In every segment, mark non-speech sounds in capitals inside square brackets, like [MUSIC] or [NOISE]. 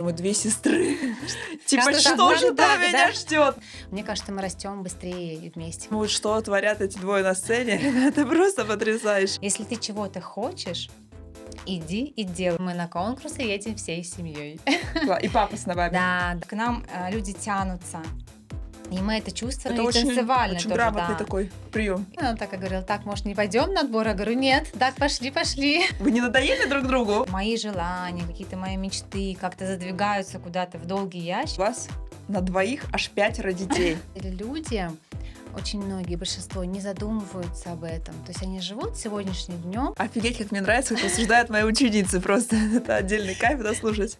Мы две сестры. Типа, что же там меня ждет? Мне кажется, мы растем быстрее и вместе. Ну вот что творят эти двое на сцене, [LAUGHS] это просто потрясающе. Если ты чего-то хочешь, иди и делай. Мы на конкурсы едем всей семьей. И папа с нами. Да, к нам э, люди тянутся. И мы это чувствуем, Это и очень, танцевально очень тоже, грамотный да. такой прием. И Он так и говорил, так, может, не пойдем на отбор? Я говорю, нет, так, пошли, пошли. Вы не надоели друг другу? Мои желания, какие-то мои мечты как-то задвигаются куда-то в долгий У ящик. вас на двоих аж пятеро детей. [LAUGHS] Люди, очень многие, большинство, не задумываются об этом. То есть они живут сегодняшним днем, Офигеть, как мне нравится, как рассуждают мои ученицы. Просто [LAUGHS] это отдельный кайф это слушать.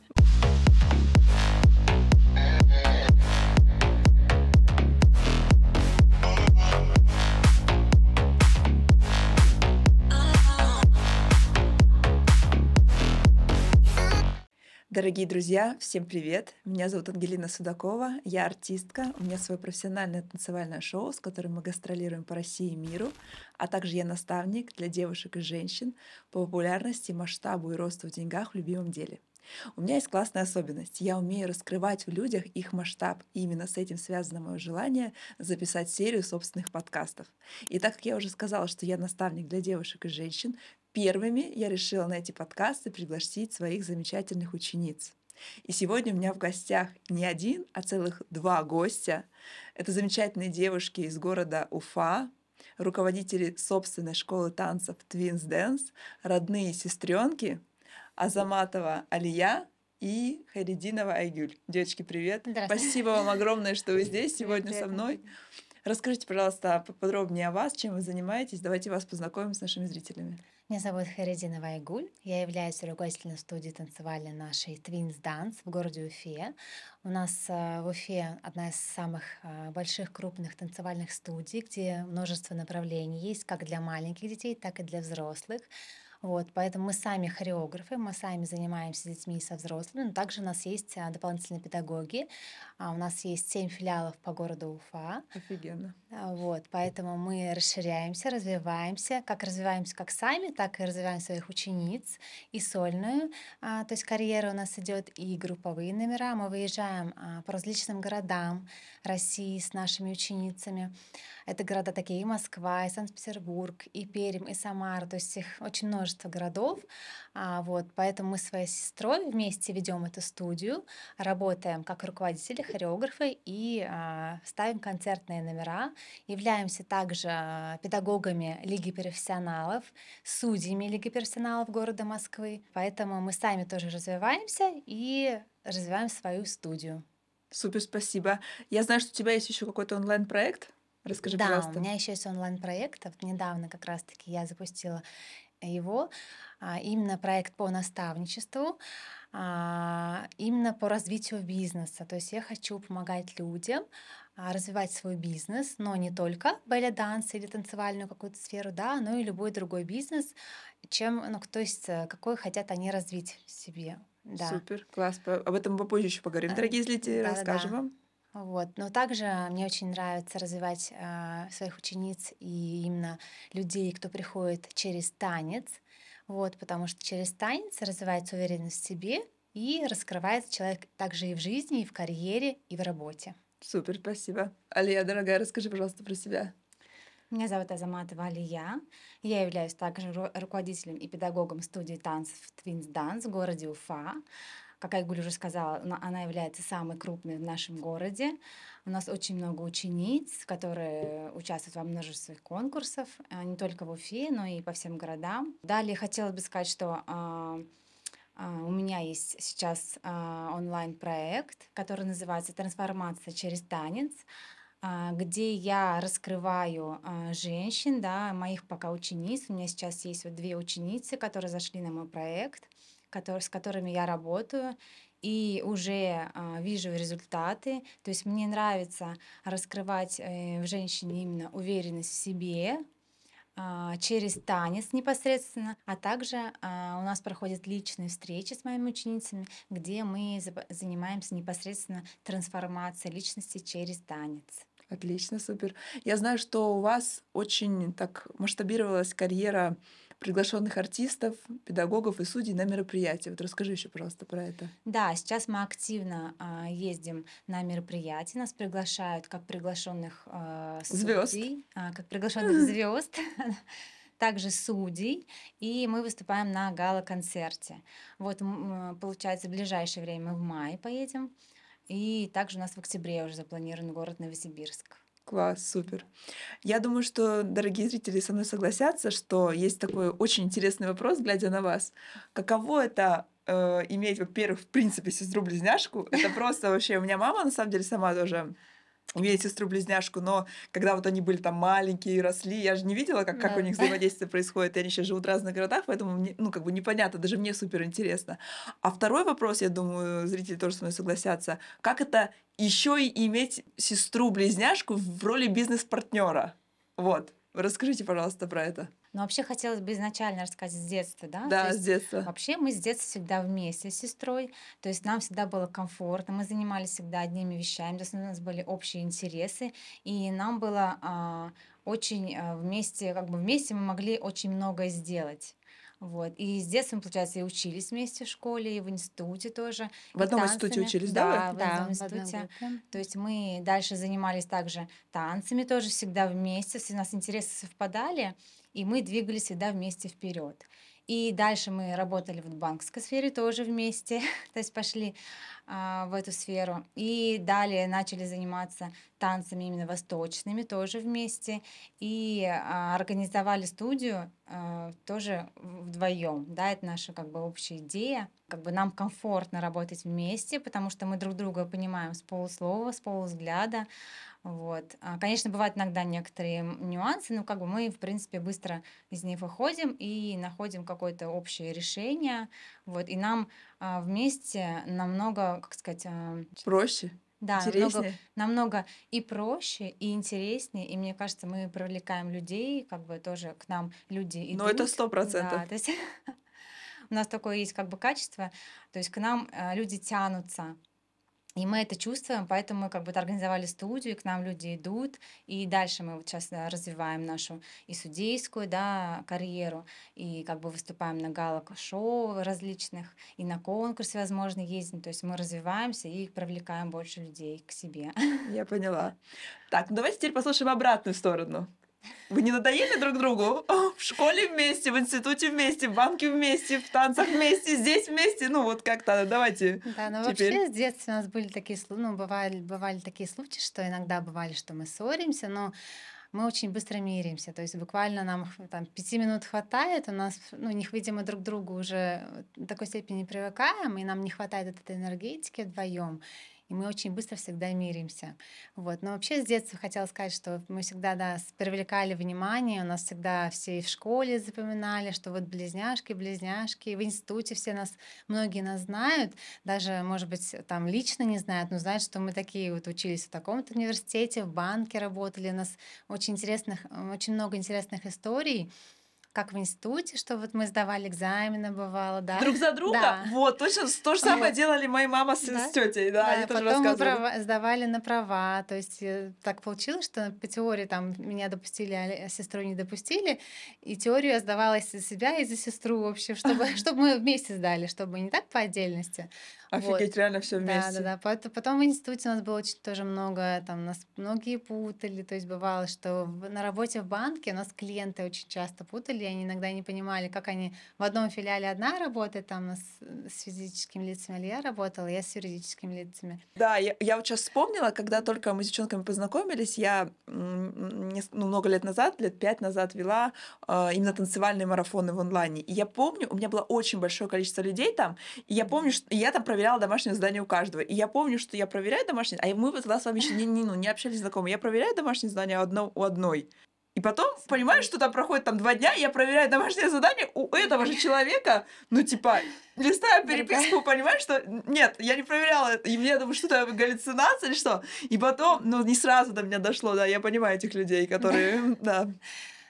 Дорогие друзья, всем привет! Меня зовут Ангелина Судакова, я артистка, у меня свое профессиональное танцевальное шоу, с которым мы гастролируем по России и миру, а также я наставник для девушек и женщин по популярности, масштабу и росту в деньгах в любимом деле. У меня есть классная особенность. Я умею раскрывать в людях их масштаб. И именно с этим связано мое желание записать серию собственных подкастов. И так как я уже сказала, что я наставник для девушек и женщин, первыми я решила на эти подкасты пригласить своих замечательных учениц. И сегодня у меня в гостях не один, а целых два гостя. Это замечательные девушки из города Уфа, руководители собственной школы танцев Twins Dance, родные сестренки Азаматова Алия и Хайрединова Айгюль. Девочки, привет. Спасибо вам огромное, что вы здесь сегодня со Приятно. мной. Расскажите, пожалуйста, поподробнее о вас, чем вы занимаетесь. Давайте вас познакомим с нашими зрителями. Меня зовут Харидинова Айгуль. Я являюсь руководителем студии танцевальной нашей Twins Dance в городе Уфе. У нас э, в Уфе одна из самых э, больших крупных танцевальных студий, где множество направлений есть как для маленьких детей, так и для взрослых. Вот, поэтому мы сами хореографы, мы сами занимаемся с детьми и со взрослыми, но также у нас есть а, дополнительные педагоги. А, У нас есть семь филиалов по городу Уфа. Офигенно. А, Вот, поэтому мы расширяемся, развиваемся, как развиваемся как сами, так и развиваем своих учениц и сольную. а, То есть карьера у нас идет и групповые номера. Мы выезжаем а, по различным городам России с нашими ученицами. Это города такие и Москва, и Санкт-Петербург, и Пермь, и Самара. То есть их очень множество городов. А, Вот, поэтому мы с своей сестрой вместе ведем эту студию, работаем как руководители, хореографы и а, ставим концертные номера. Являемся также а, педагогами Лиги профессионалов, судьями Лиги профессионалов города Москвы. Поэтому мы сами тоже развиваемся и развиваем свою студию. Супер, спасибо. Я знаю, что у тебя есть еще какой-то онлайн-проект. Расскажи, да, пожалуйста. у меня еще есть онлайн-проект. Вот недавно как раз-таки я запустила его. а, Именно проект по наставничеству, а, именно по развитию бизнеса. То есть я хочу помогать людям а, развивать свой бизнес, но не только балет данс или танцевальную какую-то сферу, да, но и любой другой бизнес, чем, ну, то есть э, какой хотят они развить в себе. Да. Супер, класс. Об этом попозже еще поговорим. А, Дорогие зрители, да-да-да. расскажем вам. Вот. Но также мне очень нравится развивать а, своих учениц и именно людей, кто приходит через танец, вот, потому что через танец развивается уверенность в себе и раскрывается человек также и в жизни, и в карьере, и в работе. Супер, спасибо. Алия, дорогая, расскажи, пожалуйста, про себя. Меня зовут Азаматова Алия. Я являюсь также ру- руководителем и педагогом студии танцев Twins Dance в городе Уфа. Как Айгуль уже сказала, она- является самой крупной в нашем городе. У нас очень много учениц, которые участвуют во множестве конкурсов, а, не только в Уфе, но и по всем городам. Далее хотелось бы сказать, что а, а, у меня есть сейчас а, онлайн-проект, который называется «Трансформация через танец», где я раскрываю женщин, да, моих пока учениц. У меня сейчас есть вот две ученицы, которые зашли на мой проект, которые, с которыми я работаю и уже а, вижу результаты. То есть мне нравится раскрывать э, в женщине именно уверенность в себе, а, через танец непосредственно, а также а, у нас проходят личные встречи с моими ученицами, где мы занимаемся непосредственно трансформацией личности через танец. Отлично, супер. Я знаю, что у вас очень так масштабировалась карьера приглашенных артистов, педагогов и судей на мероприятия. Вот расскажи еще, пожалуйста, про это. Да, сейчас мы активно а, ездим на мероприятия, нас приглашают как приглашенных а, Звезд. судей, а, как приглашенных [LAUGHS] звезд, [LAUGHS] также судей, и мы выступаем на гала-концерте. Вот, получается, в ближайшее время мы в мае поедем, и также у нас в октябре уже запланирован город Новосибирск. Класс, супер. Я думаю, что дорогие зрители со мной согласятся, что есть такой очень интересный вопрос, глядя на вас. Каково это э, иметь, во-первых, в принципе, сестру-близняшку? Это просто вообще... У меня мама, на самом деле, сама тоже имеет сестру-близняшку, но когда вот они были там маленькие и росли, я же не видела, как, как у Да. них [LAUGHS] взаимодействие происходит, и они сейчас живут в разных городах, поэтому, мне, ну, как бы непонятно, даже мне супер интересно. А второй вопрос, я думаю, зрители тоже со мной согласятся, как это еще и иметь сестру-близняшку в роли бизнес-партнера? Вот. Расскажите, пожалуйста, про это. Но вообще хотелось бы изначально рассказать с детства, да? Да, есть с детства. Вообще мы с детства всегда вместе с сестрой, то есть нам всегда было комфортно, мы занимались всегда одними вещами, то есть у нас были общие интересы, и нам было а, очень а, вместе, как бы вместе мы могли очень многое сделать. Вот. И с детства, получается, и учились вместе в школе, и в институте тоже. В одном институте танцами. учились, да, вы? Да, в Да, одном в одной институте. группе. То есть мы дальше занимались также танцами, тоже всегда вместе, все у нас интересы совпадали, и мы двигались всегда вместе вперед. И дальше мы работали в банковской сфере тоже вместе, [LAUGHS] то есть пошли в эту сферу. И далее начали заниматься танцами именно восточными тоже вместе. И а, организовали студию а, тоже вдвоем. Да, это наша как бы общая идея. Как бы нам комфортно работать вместе, потому что мы друг друга понимаем с полуслова, с полувзгляда. Вот. А, Конечно, бывают иногда некоторые нюансы, но как бы мы, в принципе, быстро из них выходим и находим какое-то общее решение. Вот. И нам а, вместе намного, как сказать, а, Проще, да, намного, интереснее. намного и проще, и интереснее. И мне кажется, мы привлекаем людей, как бы тоже к нам люди Но это идут. сто процентов. Да, то есть [LAUGHS] у нас такое есть как бы качество, то есть к нам а, люди тянутся. И мы это чувствуем, поэтому мы как бы организовали студию, к нам люди идут, и дальше мы вот сейчас развиваем нашу и судейскую, да, карьеру, и как бы выступаем на гала-шоу различных, и на конкурсы, возможно, ездим, то есть мы развиваемся и привлекаем больше людей к себе. Я поняла. Так, ну давайте теперь послушаем обратную сторону. Вы не надоели друг другу? В школе вместе, в институте вместе, в банке вместе, в танцах вместе, здесь вместе. Ну вот как-то давайте Да, но теперь. вообще с детства у нас были такие случаи, ну, бывали, бывали такие случаи, что иногда бывали, что мы ссоримся, но мы очень быстро миримся. То есть буквально нам там пяти минут хватает, у нас, ну, них, видимо, друг к другу уже до такой степени привыкаем, и нам не хватает этой энергетики вдвоем. И мы очень быстро всегда миримся. Вот. Но вообще с детства хотела сказать, что мы всегда да, привлекали внимание, у нас всегда все и в школе запоминали, что вот близняшки, близняшки, в институте все нас, многие нас знают, даже, может быть, там лично не знают, но знают, что мы такие вот учились в таком-то университете, в банке работали, у нас очень интересных, очень много интересных историй, как в институте, что вот мы сдавали экзамены, бывало, да. Друг за друга? Да. Вот, точно то же самое Вот. делали мои мама с, Да. с тетей. Да, они тоже потом мы права- сдавали на права, то есть э, так получилось, что по теории там меня допустили, а сестру не допустили, и теорию я сдавала из-за себя и за сестру, в общем, чтобы, [LAUGHS] чтобы мы вместе сдали, чтобы не так по отдельности. Вот. Офигеть, реально все Да, вместе. да, да. Пот- Потом в институте у нас было очень тоже много, там нас многие путали, то есть бывало, что на работе в банке у нас клиенты очень часто путали, и они иногда не понимали, как они в одном филиале одна работает, там э, с физическими лицами, или я работала, я с юридическими лицами. Да, я, я вот сейчас вспомнила, когда только мы с девчонками познакомились, я ну, много лет назад, лет пять назад вела э, именно танцевальные марафоны в онлайне. И я помню, у меня было очень большое количество людей там, и я помню, что я там проверяла домашнее задание у каждого. И я помню, что я проверяю домашнее, а мы тогда с вами еще не, не, ну, не общались знакомы. Я проверяю домашнее задание одно, у одной. И потом, понимаешь, что там проходит там два дня, и я проверяю домашнее задание у этого же человека, ну, типа, листаю переписку, понимаешь, что нет, я не проверяла это, и мне думаю, что это галлюцинация или что. И потом, ну, не сразу до меня дошло, да, я понимаю этих людей, которые, да.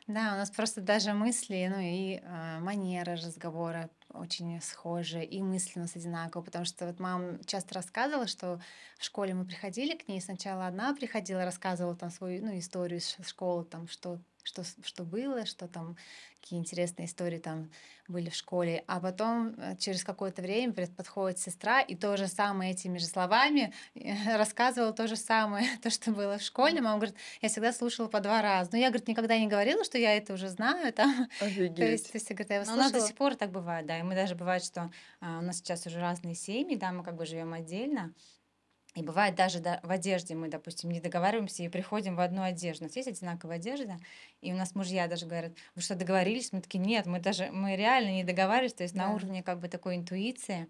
Да, у нас просто даже мысли, ну и э, манера разговора очень схожи, и мысли у нас одинаковые, потому что вот мама часто рассказывала, что в школе мы приходили к ней, сначала одна приходила, рассказывала там свою ну, историю из школы, там, что что, что было, что там, какие интересные истории там были в школе. А потом э, через какое-то время подходит сестра и то же самое этими же словами э, [LAUGHS] рассказывала то же самое, [LAUGHS] то, что было в школе. Мама говорит, я всегда слушала по два раза. Но я, говорит, никогда не говорила, что я это уже знаю. Там. [LAUGHS] Офигеть. То есть, то есть, говорит, я его Но у нас до слушала. сих пор так бывает, да. И мы даже бывает, что а, у нас сейчас уже разные семьи, да, мы как бы живем отдельно. И бывает даже да, в одежде мы, допустим, не договариваемся и приходим в одну одежду. У нас есть одинаковая одежда, и у нас мужья даже говорят, вы что, договорились? Мы такие, нет, мы даже, мы реально не договаривались, то есть на Да. уровне как бы такой интуиции.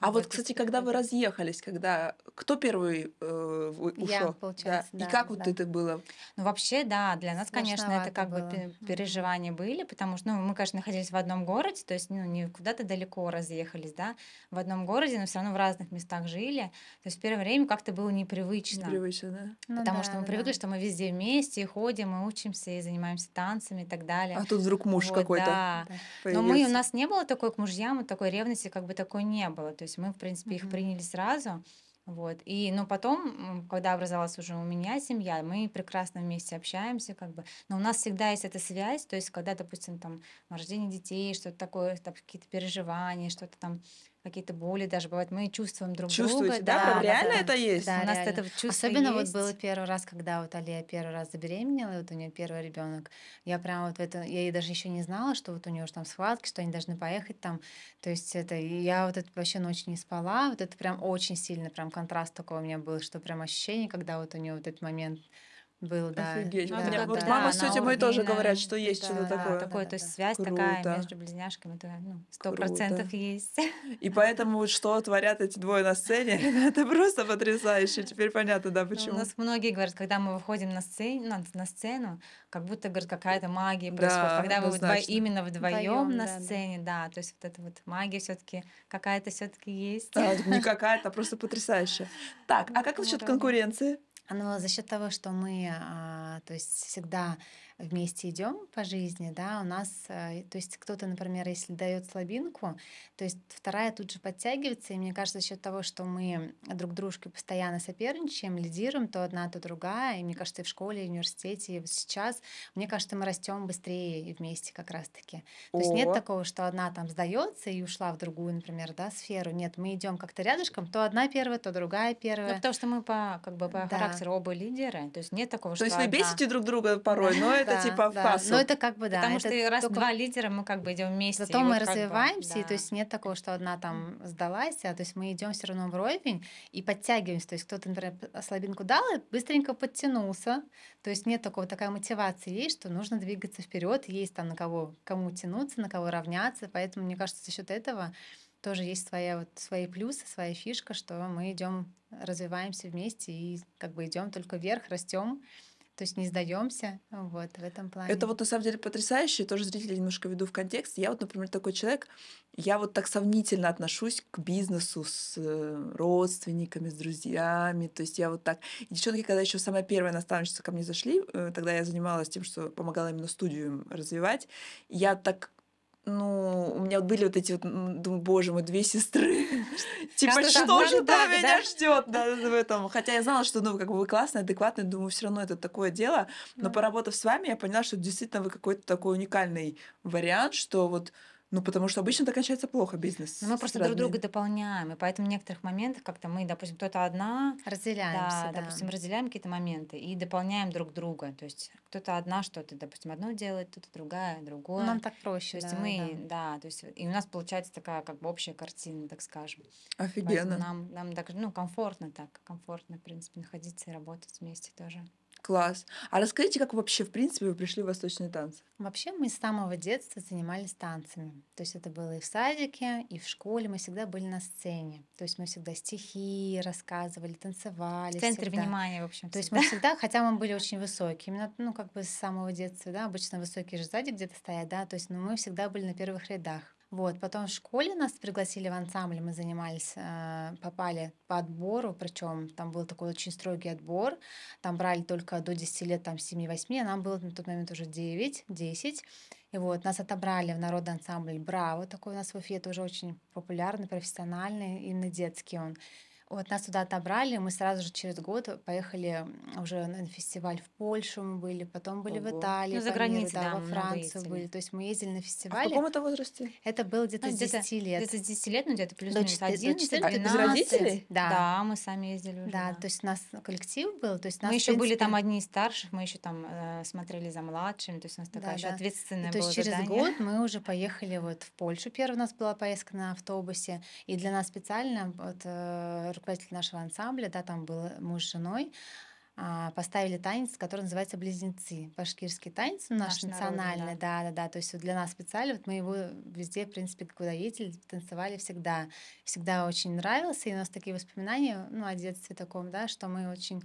А вот, Вот, кстати, когда вы разъехались, когда кто первый э, вы- Я, ушел? получается, И да, как вот да. это было? Ну, вообще, да, для нас, конечно, это как бы было. Мгм. переживания были, потому что, ну, мы, конечно, находились в одном городе, то есть, ну, не куда-то далеко разъехались, да, в одном городе, но все равно в разных местах жили. То есть в первое время как-то было непривычно. Непривычно, да? Ну Потому да, что мы да, привыкли, да. что мы везде вместе, и ходим, и учимся, и занимаемся танцами и так далее. А тут вдруг муж Вот, какой-то да. Да. Но мы, у нас не было такой к мужьям, вот такой ревности, как бы такой не было. То есть мы, в принципе, их Мгм. приняли сразу. Вот. И, но потом, когда образовалась уже у меня семья, мы прекрасно вместе общаемся, как бы. Но у нас всегда есть эта связь, то есть когда, допустим, там рождение детей, что-то такое, там какие-то переживания, что-то там, какие-то боли даже бывают, мы чувствуем друг Чувствуете, друга. да? Прям да, реально да. это есть? Да, у нас реально. это чувство Особенно есть. вот было первый раз, когда вот Алия первый раз забеременела, и вот у нее первый ребенок. Я прям вот в это, я ей даже еще не знала, что вот у нее уже там схватки, что они должны поехать там. То есть это, я вот это вообще ночь не спала. Вот это прям очень сильный прям контраст такой у меня был, что прям ощущение, когда вот у нее вот этот момент был, да. Офигеть. Ну, У это меня как вот бы, мама да, с тетей моей тоже говорят, что есть Да, что-то да, такое. такое, да, то есть да. связь такая Круто. между близняшками, это ну, сто процентов есть. И поэтому что творят эти двое на сцене, [LAUGHS] это просто потрясающе. Теперь понятно, да, Ну, почему. У нас многие говорят, когда мы выходим на сцену, на, на сцену, как будто говорят, какая-то магия Да, происходит. Когда вы вдво- именно вдвоем Вдвоем, на да, да. сцене, да, то есть вот эта вот магия все-таки какая-то все-таки есть. А, не [LAUGHS] какая-то, а просто потрясающе. Так, а как насчет Здорово. конкуренции? Но за счет того, что мы, а, то есть всегда вместе идем по жизни, да, у нас, а, то есть кто-то, например, если дает слабинку, то есть вторая тут же подтягивается, и мне кажется, за счет того, что мы друг дружке постоянно соперничаем, лидируем, то одна, то другая, и мне кажется, и в школе, и в университете, и вот сейчас, мне кажется, мы растем быстрее и вместе как раз-таки. То есть нет О. такого, что одна там сдается и ушла в другую, например, да, сферу. Нет, мы идем как-то рядышком, то одна первая, то другая Ну, первая. потому что мы по, как бы, по Да. характеру оба лидеры, то есть нет такого, То что есть вы одна. бесите друг друга порой, но [LAUGHS] это Да, типа в да. кассу. Но это как бы да. Потому это что раз только- два лидера, мы как бы идем вместе. Зато и мы вот как бы, развиваемся, и то да. есть нет такого, что одна там сдалась, а то есть мы идем все равно вровень и подтягиваемся. То есть кто-то, например, слабинку дал и быстренько подтянулся. То есть нет такого, такая мотивация есть, что нужно двигаться вперед, есть там на кого, кому тянуться, на кого равняться. Поэтому, мне кажется, за счет этого тоже есть своя вот свои плюсы, своя фишка, что мы идем, развиваемся вместе и как бы идем только вверх, растем. То есть не сдаемся, вот в этом плане. Это вот на самом деле потрясающе, тоже зрителей немножко веду в контекст. Я вот, например, такой человек, я вот так сомнительно отношусь к бизнесу с э, родственниками, с друзьями. То есть я вот так. И девчонки, когда еще самая первая наставничество ко мне зашли, э, тогда я занималась тем, что помогала именно студию развивать. Я так ну, у меня вот были вот эти вот, думаю, боже мой, две сестры. [LAUGHS] Типа, что же там меня ждет в этом? Хотя я знала, что, ну, как бы вы классные, адекватные, думаю, все равно это такое дело. Но поработав с вами, я поняла, что действительно вы какой-то такой уникальный вариант, что вот, ну, потому что обычно это кончается плохо бизнес. Но Ну, мы просто друг друга дополняем, и поэтому в некоторых моментах как-то мы, допустим, кто-то одна, разделяемся, да, да. допустим, разделяем какие-то моменты и дополняем друг друга. То есть кто-то одна что-то, допустим, одно делает, кто-то другая, Ну, другое. Нам так проще, То есть да, мы, да. да. то есть и у нас получается такая как бы общая картина, так скажем. Поэтому Офигенно. нам, нам так, ну, комфортно так, комфортно, в принципе, находиться и работать вместе тоже. Класс. А расскажите, как вообще, в принципе, вы пришли в восточные танцы? Вообще мы с самого детства занимались танцами. То есть это было и в садике, и в школе. Мы всегда были на сцене. То есть мы всегда стихи рассказывали, танцевали. В центре всегда. внимания, в общем. То есть [LAUGHS] мы всегда, хотя мы были очень высокие, именно, ну, как бы с самого детства, да, обычно высокие же сзади где-то стоят, да, то есть, но мы всегда были на первых рядах. Вот, потом в школе нас пригласили в ансамбль, мы занимались, э, попали по отбору, причем там был такой очень строгий отбор, там брали только до 10 лет, там 7-8, а нам было на тот момент уже 9-10, и вот нас отобрали в народный ансамбль «Браво», такой у нас в Уфе, тоже очень популярный, профессиональный, именно детский он. Вот нас туда отобрали, мы сразу же через год поехали уже на фестиваль в Польшу мы были, потом были в Ого. Италии, Ну, за границей, да, да, во Францию были. То есть мы ездили на А в фестивале. каком это возрасте? Это было где-то Ну, с где-то 10 лет. где-то с 10 лет, ну где-то До четы- до 11, 14. А, без 12. родителей? Да. Да, мы сами ездили уже, Да, да. то есть у нас коллектив был, то есть нас, Мы в еще были там принципе, одни из старших, мы еще там э, смотрели за младшими, то есть у нас такая Да, еще да. И ответственное то есть через задание. год мы уже поехали вот в Польшу. Первая у нас была поездка на автобусе. И для нас специально вот, э, руководитель нашего ансамбля, да, там был муж с женой, а, поставили танец, который называется «Близнецы». Башкирский танец, наш Наш народный, национальный, да, да, да. То есть для нас специально, вот мы его везде, в принципе, куда ездили, танцевали всегда. Всегда очень нравился, и у нас такие воспоминания, ну, о детстве таком, да, что мы очень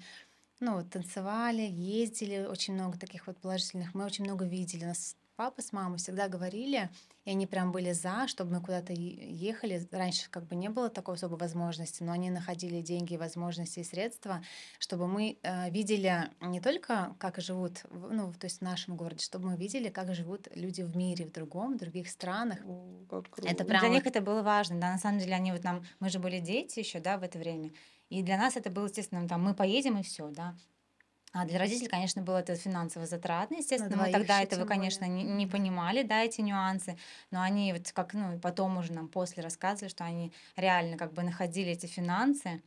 ну, танцевали, ездили, очень много таких вот положительных. Мы очень много видели. У нас папа с мамой всегда говорили, и они прям были за, чтобы мы куда-то ехали. Раньше как бы не было такой особой возможности, но они находили деньги, возможности и средства, чтобы мы э, видели не только, как живут, в- ну, то есть в нашем городе, чтобы мы видели, как живут люди в мире, в другом, в других странах. О, Это прям Для них это было важно, да, на самом деле они вот нам, мы же были дети еще, да, в это время, и для нас это было, естественно, там, мы поедем и все, да. А для родителей, конечно, было это финансово затратно, естественно. Мы тогда этого, конечно, не, не понимали, да, эти нюансы. Но они вот как, ну, потом уже нам после рассказывали, что они реально как бы находили эти финансы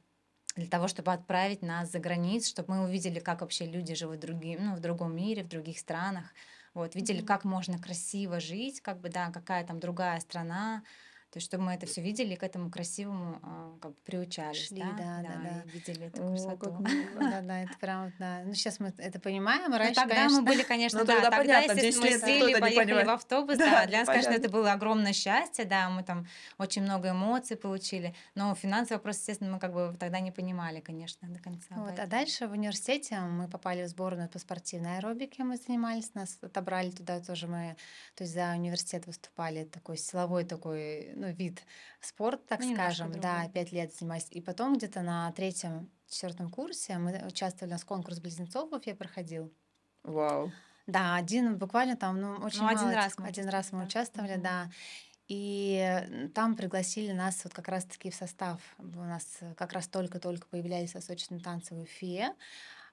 для того, чтобы отправить нас за границу, чтобы мы увидели, как вообще люди живут в, другим, ну, в другом мире, в других странах. Вот, видели, Мгм. как можно красиво жить, как бы, да, какая там другая страна. То есть, чтобы мы это все видели и к этому красивому а, как бы приучались, Шли, да, да, да, да. и видели эту О, красоту. Да, да, это прям, да. Ну, сейчас мы это понимаем, Ну, раньше, тогда конечно, мы были, [LAUGHS] конечно, Ну, да, тогда тогда, понятно, 10 естественно, мы лет сели, поехали в автобус, Да, да, для нас, конечно, это было огромное счастье, да, мы там очень много эмоций получили, но финансовый вопрос, естественно, мы как бы тогда не понимали, конечно, до конца. Вот, а дальше в университете мы попали в сборную по спортивной аэробике, мы занимались, нас отобрали туда тоже мы, то есть за университет выступали, такой силовой такой, ну, вид спорта, так Ну, скажем, да, пять лет занимались. И потом где-то на третьем, четвертом курсе мы участвовали, у нас конкурс близнецов в Уфе проходил. Вау. Да, один буквально там, ну, очень Ну, один мало раз этих- мы один раз мы участвовали, участвовали, да. да. И там пригласили нас вот как раз-таки в состав. У нас как раз только-только появлялись восточные танцы в Уфе.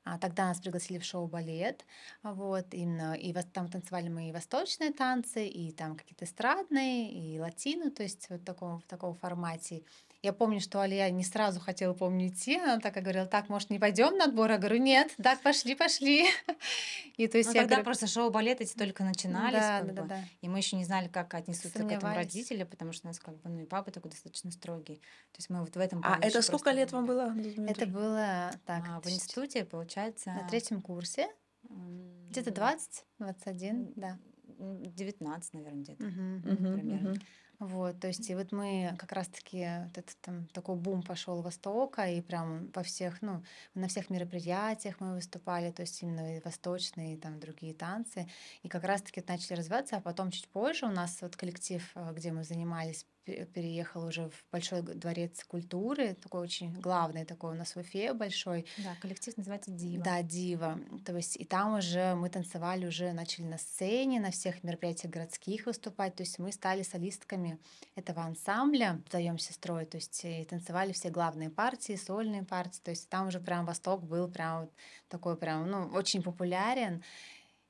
А тогда нас пригласили в шоу балет, вот именно и там танцевали мы и восточные танцы, и там какие-то эстрадные, и латину, то есть вот в таком в таком формате. Я помню, что Алия не сразу хотела, помню, идти, она так и говорила, так, может, не пойдем на отбор? Я говорю, нет, так, пошли, пошли. [LAUGHS] И то есть Ну, я тогда говорю, просто шоу-балет эти только начинались, да, как да, да, бы, да. и мы еще не знали, как отнесутся к этому родители, потому что у нас как бы, ну, и папа такой достаточно строгий. То есть мы вот в этом А это сколько лет вам было? Это было так, А, в институте, получается... на третьем курсе, где-то 20, 21, м, да. м, 19, наверное, где-то. Мгм, примерно. мгм. Вот, то есть и вот мы как раз-таки вот этот там такой бум пошел Востока и прям во всех, ну, на всех мероприятиях мы выступали, то есть именно и восточные, и там другие танцы, и как раз-таки начали развиваться, а потом чуть позже у нас вот коллектив, э, где мы занимались, переехал уже в Большой дворец культуры, такой очень главный такой у нас в Уфе большой, Да, коллектив называется Дива. да, Дива. То есть и там уже мы танцевали, уже начали на сцене, на всех мероприятиях городских выступать. То есть мы стали солистками этого ансамбля вдвоем с сестрой. То есть и танцевали все главные партии, сольные партии. То есть там уже прям Восток был прям вот такой прям, ну, очень популярен.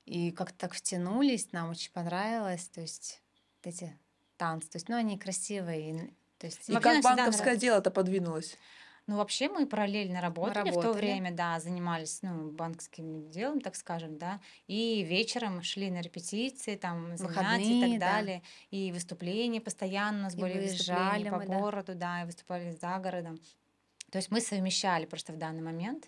И как-то так втянулись, нам очень понравилось. То есть эти танцы. То есть, ну, они красивые. То есть, И как банковское дело-то подвинулось? Ну, вообще мы параллельно работали, в то работали. время, да, занимались, ну, банковским делом, так скажем, да, и вечером шли на репетиции, там, занятия и так да. далее, и выступления постоянно у нас И были выступления по мы, да. городу, да, и выступали за городом. То есть мы совмещали просто в данный момент,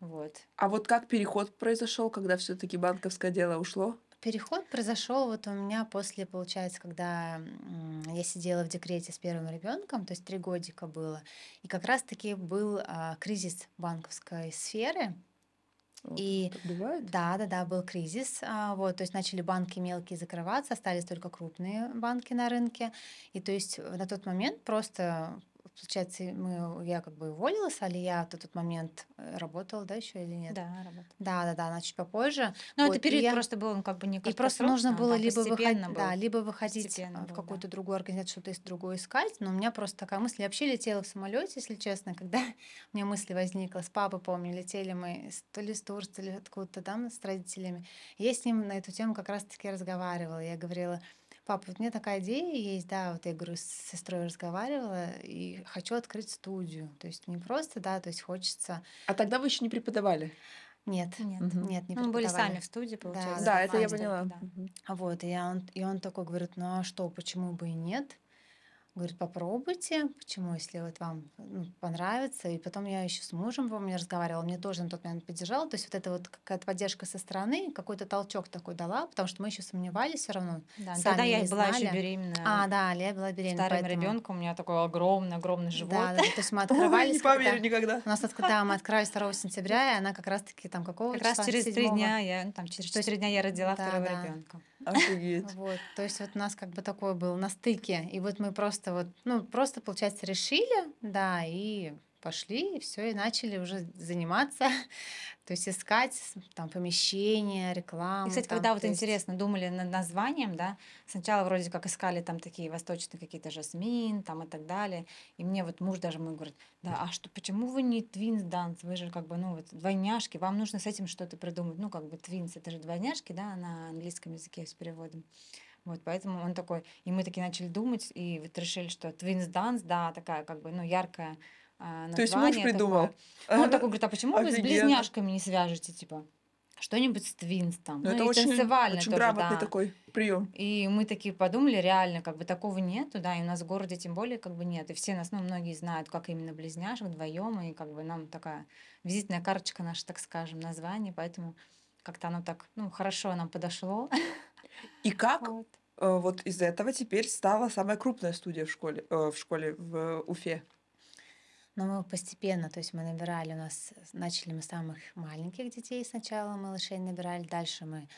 вот. А вот как переход произошел, когда все-таки банковское дело ушло? Переход произошел вот у меня после, получается, когда я сидела в декрете с первым ребенком, то есть три годика было, и как раз-таки был а, кризис банковской сферы, Вот И- бывает? да, да, да, был кризис, а, вот, то есть начали банки мелкие закрываться, остались только крупные банки на рынке, и то есть на тот момент просто получается, мы, я как бы уволилась, а Алия в тот момент э, работала, да, еще или нет? Да, работала. Да, да, да, она чуть попозже. Но Вот, это период я- просто был, он как бы не И просто нужно было либо выходить, был. да, либо выходить Постепенно а, в какую-то да. другую организацию, что-то из другое искать. Но у меня просто такая мысль. Я вообще летела в самолете, если честно, когда [LAUGHS] у меня мысль возникла. С папой, помню, летели мы то ли с Турции, то ли откуда-то там с родителями. Я с ним на эту тему как раз-таки разговаривала. Я говорила, папа, вот у меня такая идея есть, да, вот я говорю, с сестрой разговаривала и хочу открыть студию. То есть не просто, да, то есть хочется... А тогда вы еще не преподавали? Нет, Нет. Мгм. нет, не Ну, мы были сами в студии, получается. Да, да, это я поняла. да. А Вот, и, он, и он такой говорит, ну а что, почему бы и нет? Говорит, попробуйте, почему, если вот вам ну, понравится. И потом я еще с мужем, помню, разговаривала, мне тоже на тот момент поддержал. То есть вот эта вот какая-то поддержка со стороны, какой-то толчок такой дала, потому что мы еще сомневались все равно. Да, Сами тогда я не была еще знали. беременна. А, да, я была беременна. Вторым поэтому- ребенком у меня такой огромный, огромный живот. Да, да, то есть мы открывались. не поверю никогда. У нас когда мы открывались 2 сентября, и она как раз-таки там какого Как раз через три 7-го? дня я, ну, там через То есть- четыре дня я родила второго ребенка. Офигеть. Вот, то есть вот у нас как бы такой был на стыке. И вот мы просто вот, ну, просто, получается, решили, да, и пошли, и все, и начали уже заниматься, [LAUGHS] то есть искать там помещения, рекламу. И, кстати, там, когда вот есть- интересно, думали над названием, да, сначала вроде как искали там такие восточные какие-то жасмин там и так далее. И мне вот муж даже мой говорит, да, а что, почему вы не twins dance? Вы же как бы, ну, вот двойняшки, вам нужно с этим что-то придумать. Ну, как бы twins, это же двойняшки, да, на английском языке с переводом. Вот, поэтому он такой, и мы такие начали думать, и вот решили, что twins dance, да, такая как бы, ну, яркая а, То есть муж название придумал. такое. Ну, Он такой говорит, а почему вы с близняшками не свяжете, типа? Что-нибудь с twins там. Ну, Ну, это и очень, танцевальный очень тоже, грамотный да. такой прием. И мы такие подумали, реально, как бы такого нету, да, и у нас в городе тем более как бы нет. И все нас, ну, многие знают, как именно близняшек вдвоем, и как бы нам такая визитная карточка наша, так скажем, название, поэтому как-то оно так, ну, хорошо нам подошло. [LAUGHS] И как Вот. э, вот из этого теперь стала самая крупная студия в школе, э, в школе в Уфе? Но мы постепенно, то есть мы набирали, у нас начали мы с самых маленьких детей сначала, малышей набирали, дальше мы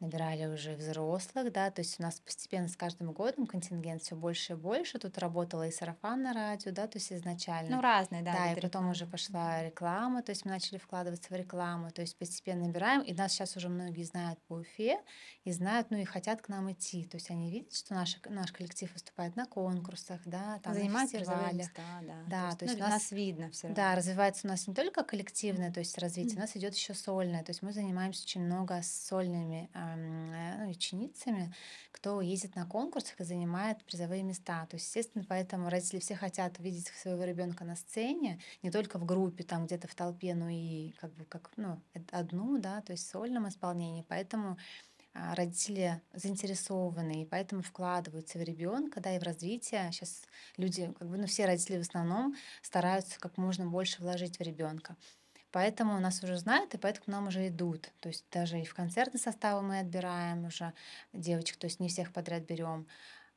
набирали уже взрослых, да, то есть у нас постепенно с каждым годом контингент все больше и больше. Тут работала и сарафанное радио, да, то есть изначально. Ну, разные, да. Да, и потом рекламы. уже пошла реклама, то есть мы начали вкладываться в рекламу, то есть постепенно набираем, и нас сейчас уже многие знают по Уфе, и знают, ну и хотят к нам идти, то есть они видят, что наш, наш коллектив выступает на конкурсах, да, там Занимать на фестивалях. места, да. Да, то есть ну, у нас- нас видно все Да, развивается у нас не только коллективное, то есть развитие, у нас идет еще сольное. То есть мы занимаемся очень много сольными э, ну, ученицами, кто ездит на конкурсах и занимает призовые места. То есть, естественно, поэтому родители все хотят видеть своего ребенка на сцене, не только в группе, там где-то в толпе, но и как бы как ну, э- одну, да, то есть в сольном исполнении. Поэтому а, родители заинтересованы, и поэтому вкладываются в ребенка, да, и в развитие. Сейчас люди, как бы, ну, все родители в основном стараются как можно больше вложить в ребенка. Поэтому нас уже знают, и поэтому к нам уже идут. То есть даже и в концертные составы мы отбираем уже девочек, то есть не всех подряд берем.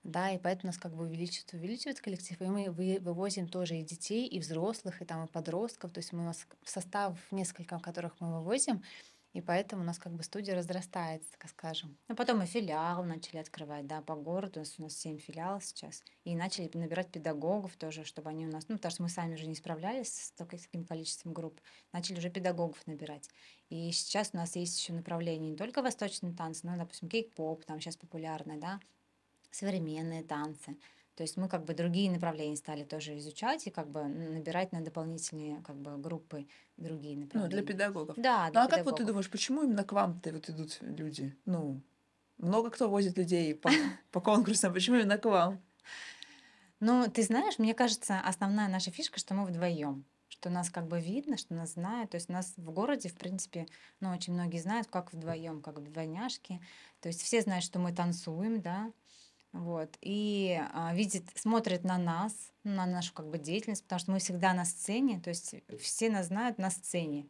Да, и поэтому нас как бы увеличивается, увеличивается коллектив, и мы вы- вывозим тоже и детей, и взрослых, и там и подростков. То есть мы у нас в состав несколько, которых мы вывозим, и поэтому у нас как бы студия разрастается, так скажем. Ну, потом и филиал начали открывать, да, по городу. У нас, 7 филиалов сейчас. И начали набирать педагогов тоже, чтобы они у нас, ну, потому что мы сами уже не справлялись с таким количеством групп, начали уже педагогов набирать. И сейчас у нас есть еще направление не только восточные танцы, но, допустим, кейк-поп, там сейчас популярный, да, современные танцы. То есть мы как бы другие направления стали тоже изучать и как бы набирать на дополнительные как бы группы другие Ну, направления. для педагогов. Да, Ну для а как вот ты педагогов. думаешь, почему именно к вам-то вот идут люди? Ну, много кто возит людей по, [LAUGHS] по конкурсам, почему именно к вам? Ну, ты знаешь, мне кажется, основная наша фишка, что мы вдвоем, что нас как бы видно, что нас знают. То есть нас в городе, в принципе, ну, очень многие знают, как вдвоем, как двойняшки. То есть все знают, что мы танцуем, да, вот, и а, видит, смотрит на нас, на нашу как бы деятельность, потому что мы всегда на сцене, то есть все нас знают на сцене.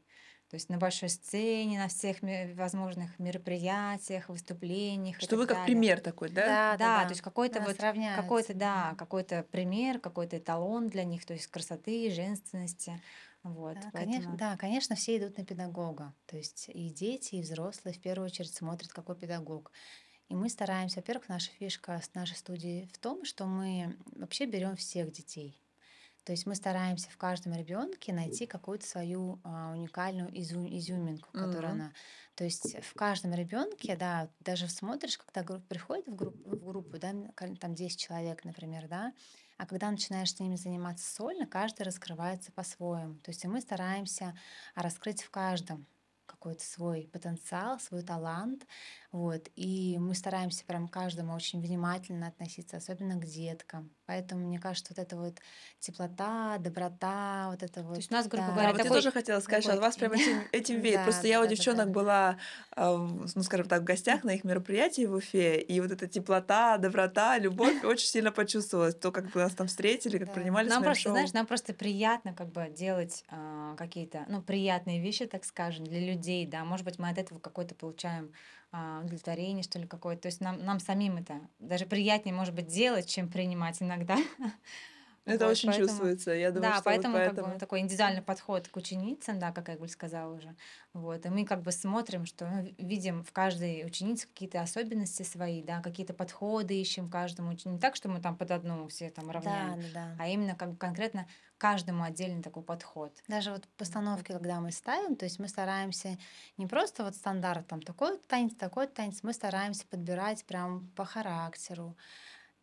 То есть на большой сцене, на всех возможных мероприятиях, выступлениях. Что вы как далее. пример такой, да? Да, то есть какой-то вот какой-то, да, какой-то пример, какой-то эталон для них, то есть красоты, женственности. Вот, Да, поэтому... конечно, да, конечно, все идут на педагога. То есть и дети, и взрослые в первую очередь смотрят, какой педагог. И мы стараемся, во-первых, наша фишка с нашей студии в том, что мы вообще берем всех детей. То есть мы стараемся в каждом ребенке найти какую-то свою а, уникальную изю- изюминку, которую Мгм. она. То есть в каждом ребенке, да, даже смотришь, когда группа приходит в группу, в группу, да, там 10 человек, например, да, а когда начинаешь с ними заниматься сольно, каждый раскрывается по-своему. То есть мы стараемся раскрыть в каждом какой-то свой потенциал, свой талант, вот, и мы стараемся прям каждому очень внимательно относиться, особенно к деткам. Поэтому мне кажется, вот эта вот теплота, доброта, вот это То вот, есть у нас, грубо да, А говоря, вот я такой, тоже хотела сказать, что от такой, вас прям этим, этим веет. да, Просто я у да, да, девчонок да. была, а, ну, скажем так, в гостях на их мероприятии в Уфе, и вот эта теплота, доброта, любовь очень сильно почувствовалась. То, как нас там встретили, как Да. принимали нам просто, знаешь, шоу. нам просто приятно как бы делать а, какие-то, ну, приятные вещи, так скажем, для людей, да, может быть, мы от этого какое-то получаем удовлетворение, что ли, какое-то, то есть нам, нам самим это даже приятнее, может быть, делать, чем принимать иногда. [LAUGHS] Это Вот, очень поэтому, чувствуется. Я думаю, да, что вот поэтому как бы поэтому. такой индивидуальный подход к ученицам, да, как Айгуль сказала уже. Вот, и мы как бы смотрим, что ну, ви- видим в каждой ученице какие-то особенности свои, да, какие-то подходы ищем каждому ученику. Не так, что мы там под одну все там равняем, да, да. а именно как бы конкретно каждому отдельный такой подход. Даже вот постановки, Поэтому, когда мы ставим, то есть мы стараемся не просто вот стандарт, там такой танец, такой танец, мы стараемся подбирать прям по характеру,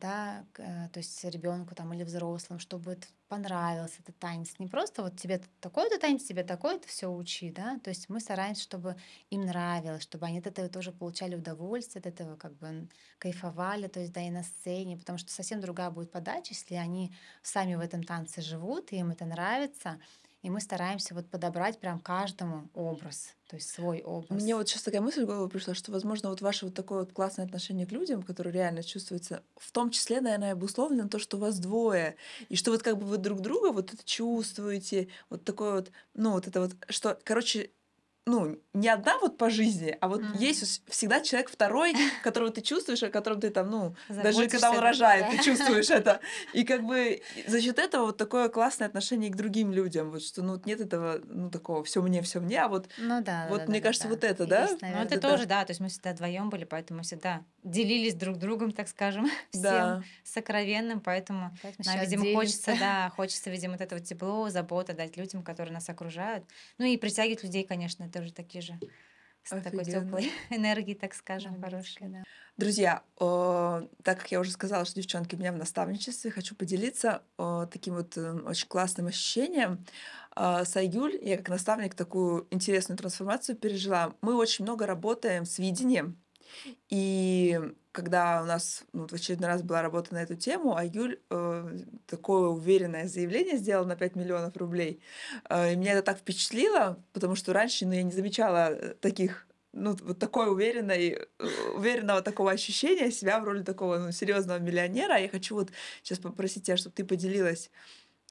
да, э, то есть ребенку там или взрослым, чтобы понравился этот танец. Не просто вот тебе такой-то танец, тебе такой-то все учи, да, то есть мы стараемся, чтобы им нравилось, чтобы они от этого тоже получали удовольствие, от этого как бы кайфовали, то есть да и на сцене, потому что совсем другая будет подача, если они сами в этом танце живут, и им это нравится, и мы стараемся вот подобрать прям каждому образ, то есть свой Мне образ. вот сейчас такая мысль в голову пришла, что, возможно, вот ваше вот такое вот классное отношение к людям, которое реально чувствуется, в том числе, наверное, обусловлено то, что вас двое, и что вот как бы вы друг друга вот это чувствуете, вот такое вот, ну, вот это вот, что, короче, ну, не одна вот по жизни, а вот Мгм. есть вс- всегда человек второй, которого ты чувствуешь, о котором ты там, ну, даже когда он да? рожает, Да. ты чувствуешь это. И как бы за счет этого вот такое классное отношение к другим людям, вот что, ну, вот нет этого, ну, такого все мне, все мне, а вот, Ну да, да, вот да, мне да, кажется, да. вот это, да? Есть, Ну, это. Да-да. тоже, да, то есть мы всегда вдвоем были, поэтому всегда делились друг другом, так скажем, [LAUGHS] всем Да. сокровенным, поэтому Поэтому нам, видимо, хочется, делимся. да, [LAUGHS] хочется, видимо, вот это вот тепло, забота дать людям, которые нас окружают. Ну и притягивать людей, конечно, тоже такие же с такой Офигенно. теплой [LAUGHS] энергией, так скажем, хорошей. да. Друзья, э, так как я уже сказала, что девчонки у меня в наставничестве, хочу поделиться э, таким вот э, очень классным ощущением. Э, С Айгуль я как наставник такую интересную трансформацию пережила. Мы очень много работаем с видением. И когда у нас ну, в очередной раз была работа на эту тему, Айгуль э, такое уверенное заявление сделала на 5 миллионов рублей. Э, и меня это так впечатлило, потому что раньше ну, я не замечала э, таких ну, вот такой уверенной, э, уверенного такого ощущения себя в роли такого ну, серьезного миллионера. Я хочу вот сейчас попросить тебя, чтобы ты поделилась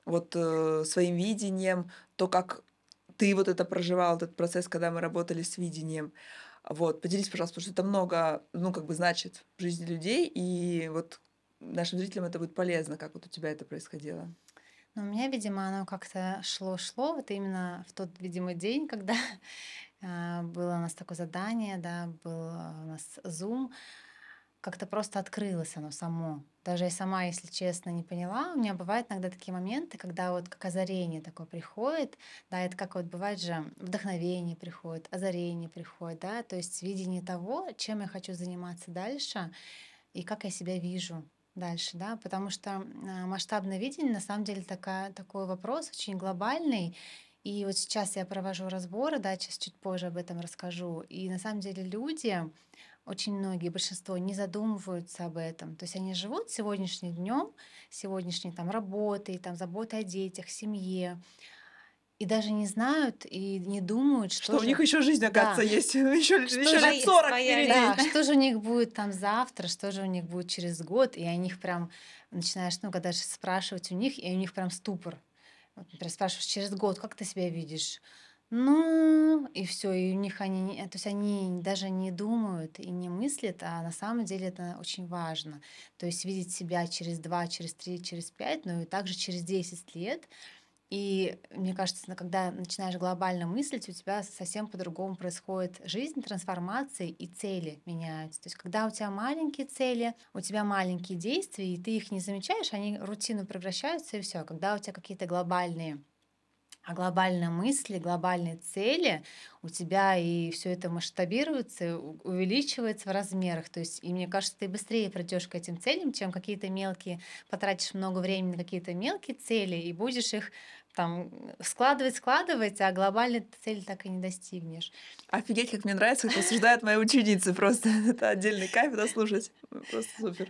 вот э, своим видением, то, как ты вот это проживал, этот процесс, когда мы работали с видением. Вот, поделись, пожалуйста, потому что это много, ну, как бы значит в жизни людей, и вот нашим зрителям это будет полезно, как вот у тебя это происходило. Но у меня, видимо, оно как-то шло-шло, вот именно в тот, видимо, день, когда [LAUGHS] а, было у нас такое задание, да, был у нас Zoom, как-то просто открылось оно само. Даже я сама, если честно, не поняла. У меня бывают иногда такие моменты, когда вот как озарение такое приходит, да, это как вот бывает же вдохновение приходит, озарение приходит, да, то есть видение того, чем я хочу заниматься дальше и как я себя вижу дальше, да, потому что а, масштабное видение на самом деле такая, такой вопрос очень глобальный, и вот сейчас я провожу разборы, да, сейчас чуть позже об этом расскажу, и на самом деле люди, очень многие, большинство не задумываются об этом, то есть они живут сегодняшним днем, сегодняшней там работой, там заботой о детях, семье, и даже не знают и не думают, что, Что у же- них еще жизнь, Да. оказывается, есть. [LAUGHS] Еще, Что еще же- лет 40 своя впереди. Да, что же у них будет там завтра, что же у них будет через год, и о них прям начинаешь, ну, когда же спрашивать у них, и у них прям ступор. Вот, например, спрашиваешь, через год, как ты себя видишь? Ну, и все, и у них они, то есть они даже не думают и не мыслят, а на самом деле это очень важно. То есть видеть себя через два, через три, через пять, ну и также через 10 лет. И мне кажется, когда начинаешь глобально мыслить, у тебя совсем по-другому происходит жизнь, трансформации и цели меняются. То есть когда у тебя маленькие цели, у тебя маленькие действия, и ты их не замечаешь, они рутину превращаются, и все. Когда у тебя какие-то глобальные а глобальные мысли, глобальные цели, у тебя и все это масштабируется, увеличивается в размерах. То есть, и мне кажется, ты быстрее придешь к этим целям, чем какие-то мелкие, потратишь много времени на какие-то мелкие цели и будешь их там складывать, складывать, а глобальной цели так и не достигнешь. Офигеть, как мне нравится, как рассуждают мои ученицы. Просто [LAUGHS] это отдельный кайф, да, слушать. Просто супер.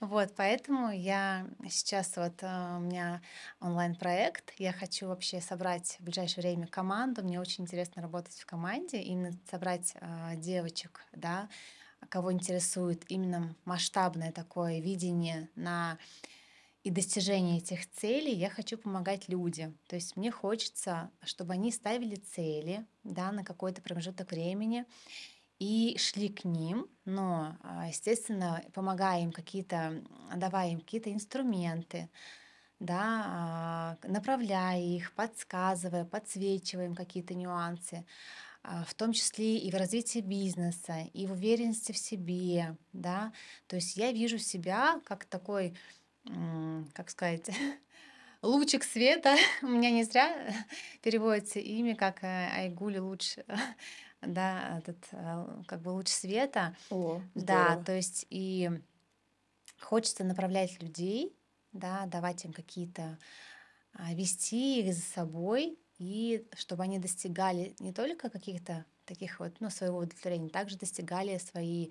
Вот, поэтому я сейчас вот э, у меня онлайн-проект. Я хочу вообще собрать в ближайшее время команду. Мне очень интересно работать в команде, именно собрать э, девочек, да, кого интересует именно масштабное такое видение на и достижение этих целей я хочу помогать людям. То есть мне хочется, чтобы они ставили цели да, на какой-то промежуток времени и шли к ним, но, а, естественно, помогая им какие-то, давая им какие-то инструменты, да, а, направляя их, подсказывая, подсвечивая им какие-то нюансы, а, в том числе и в развитии бизнеса, и в уверенности в себе, да. То есть я вижу себя как такой, как сказать, [LAUGHS] лучик света. [LAUGHS] У меня не зря переводится имя как э, Айгули луч [LAUGHS] да, этот э, как бы луч света. О, Да, то есть и хочется направлять людей, да, давать им какие-то, а, вести их за собой, и чтобы они достигали не только каких-то таких вот, ну, своего удовлетворения, также достигали свои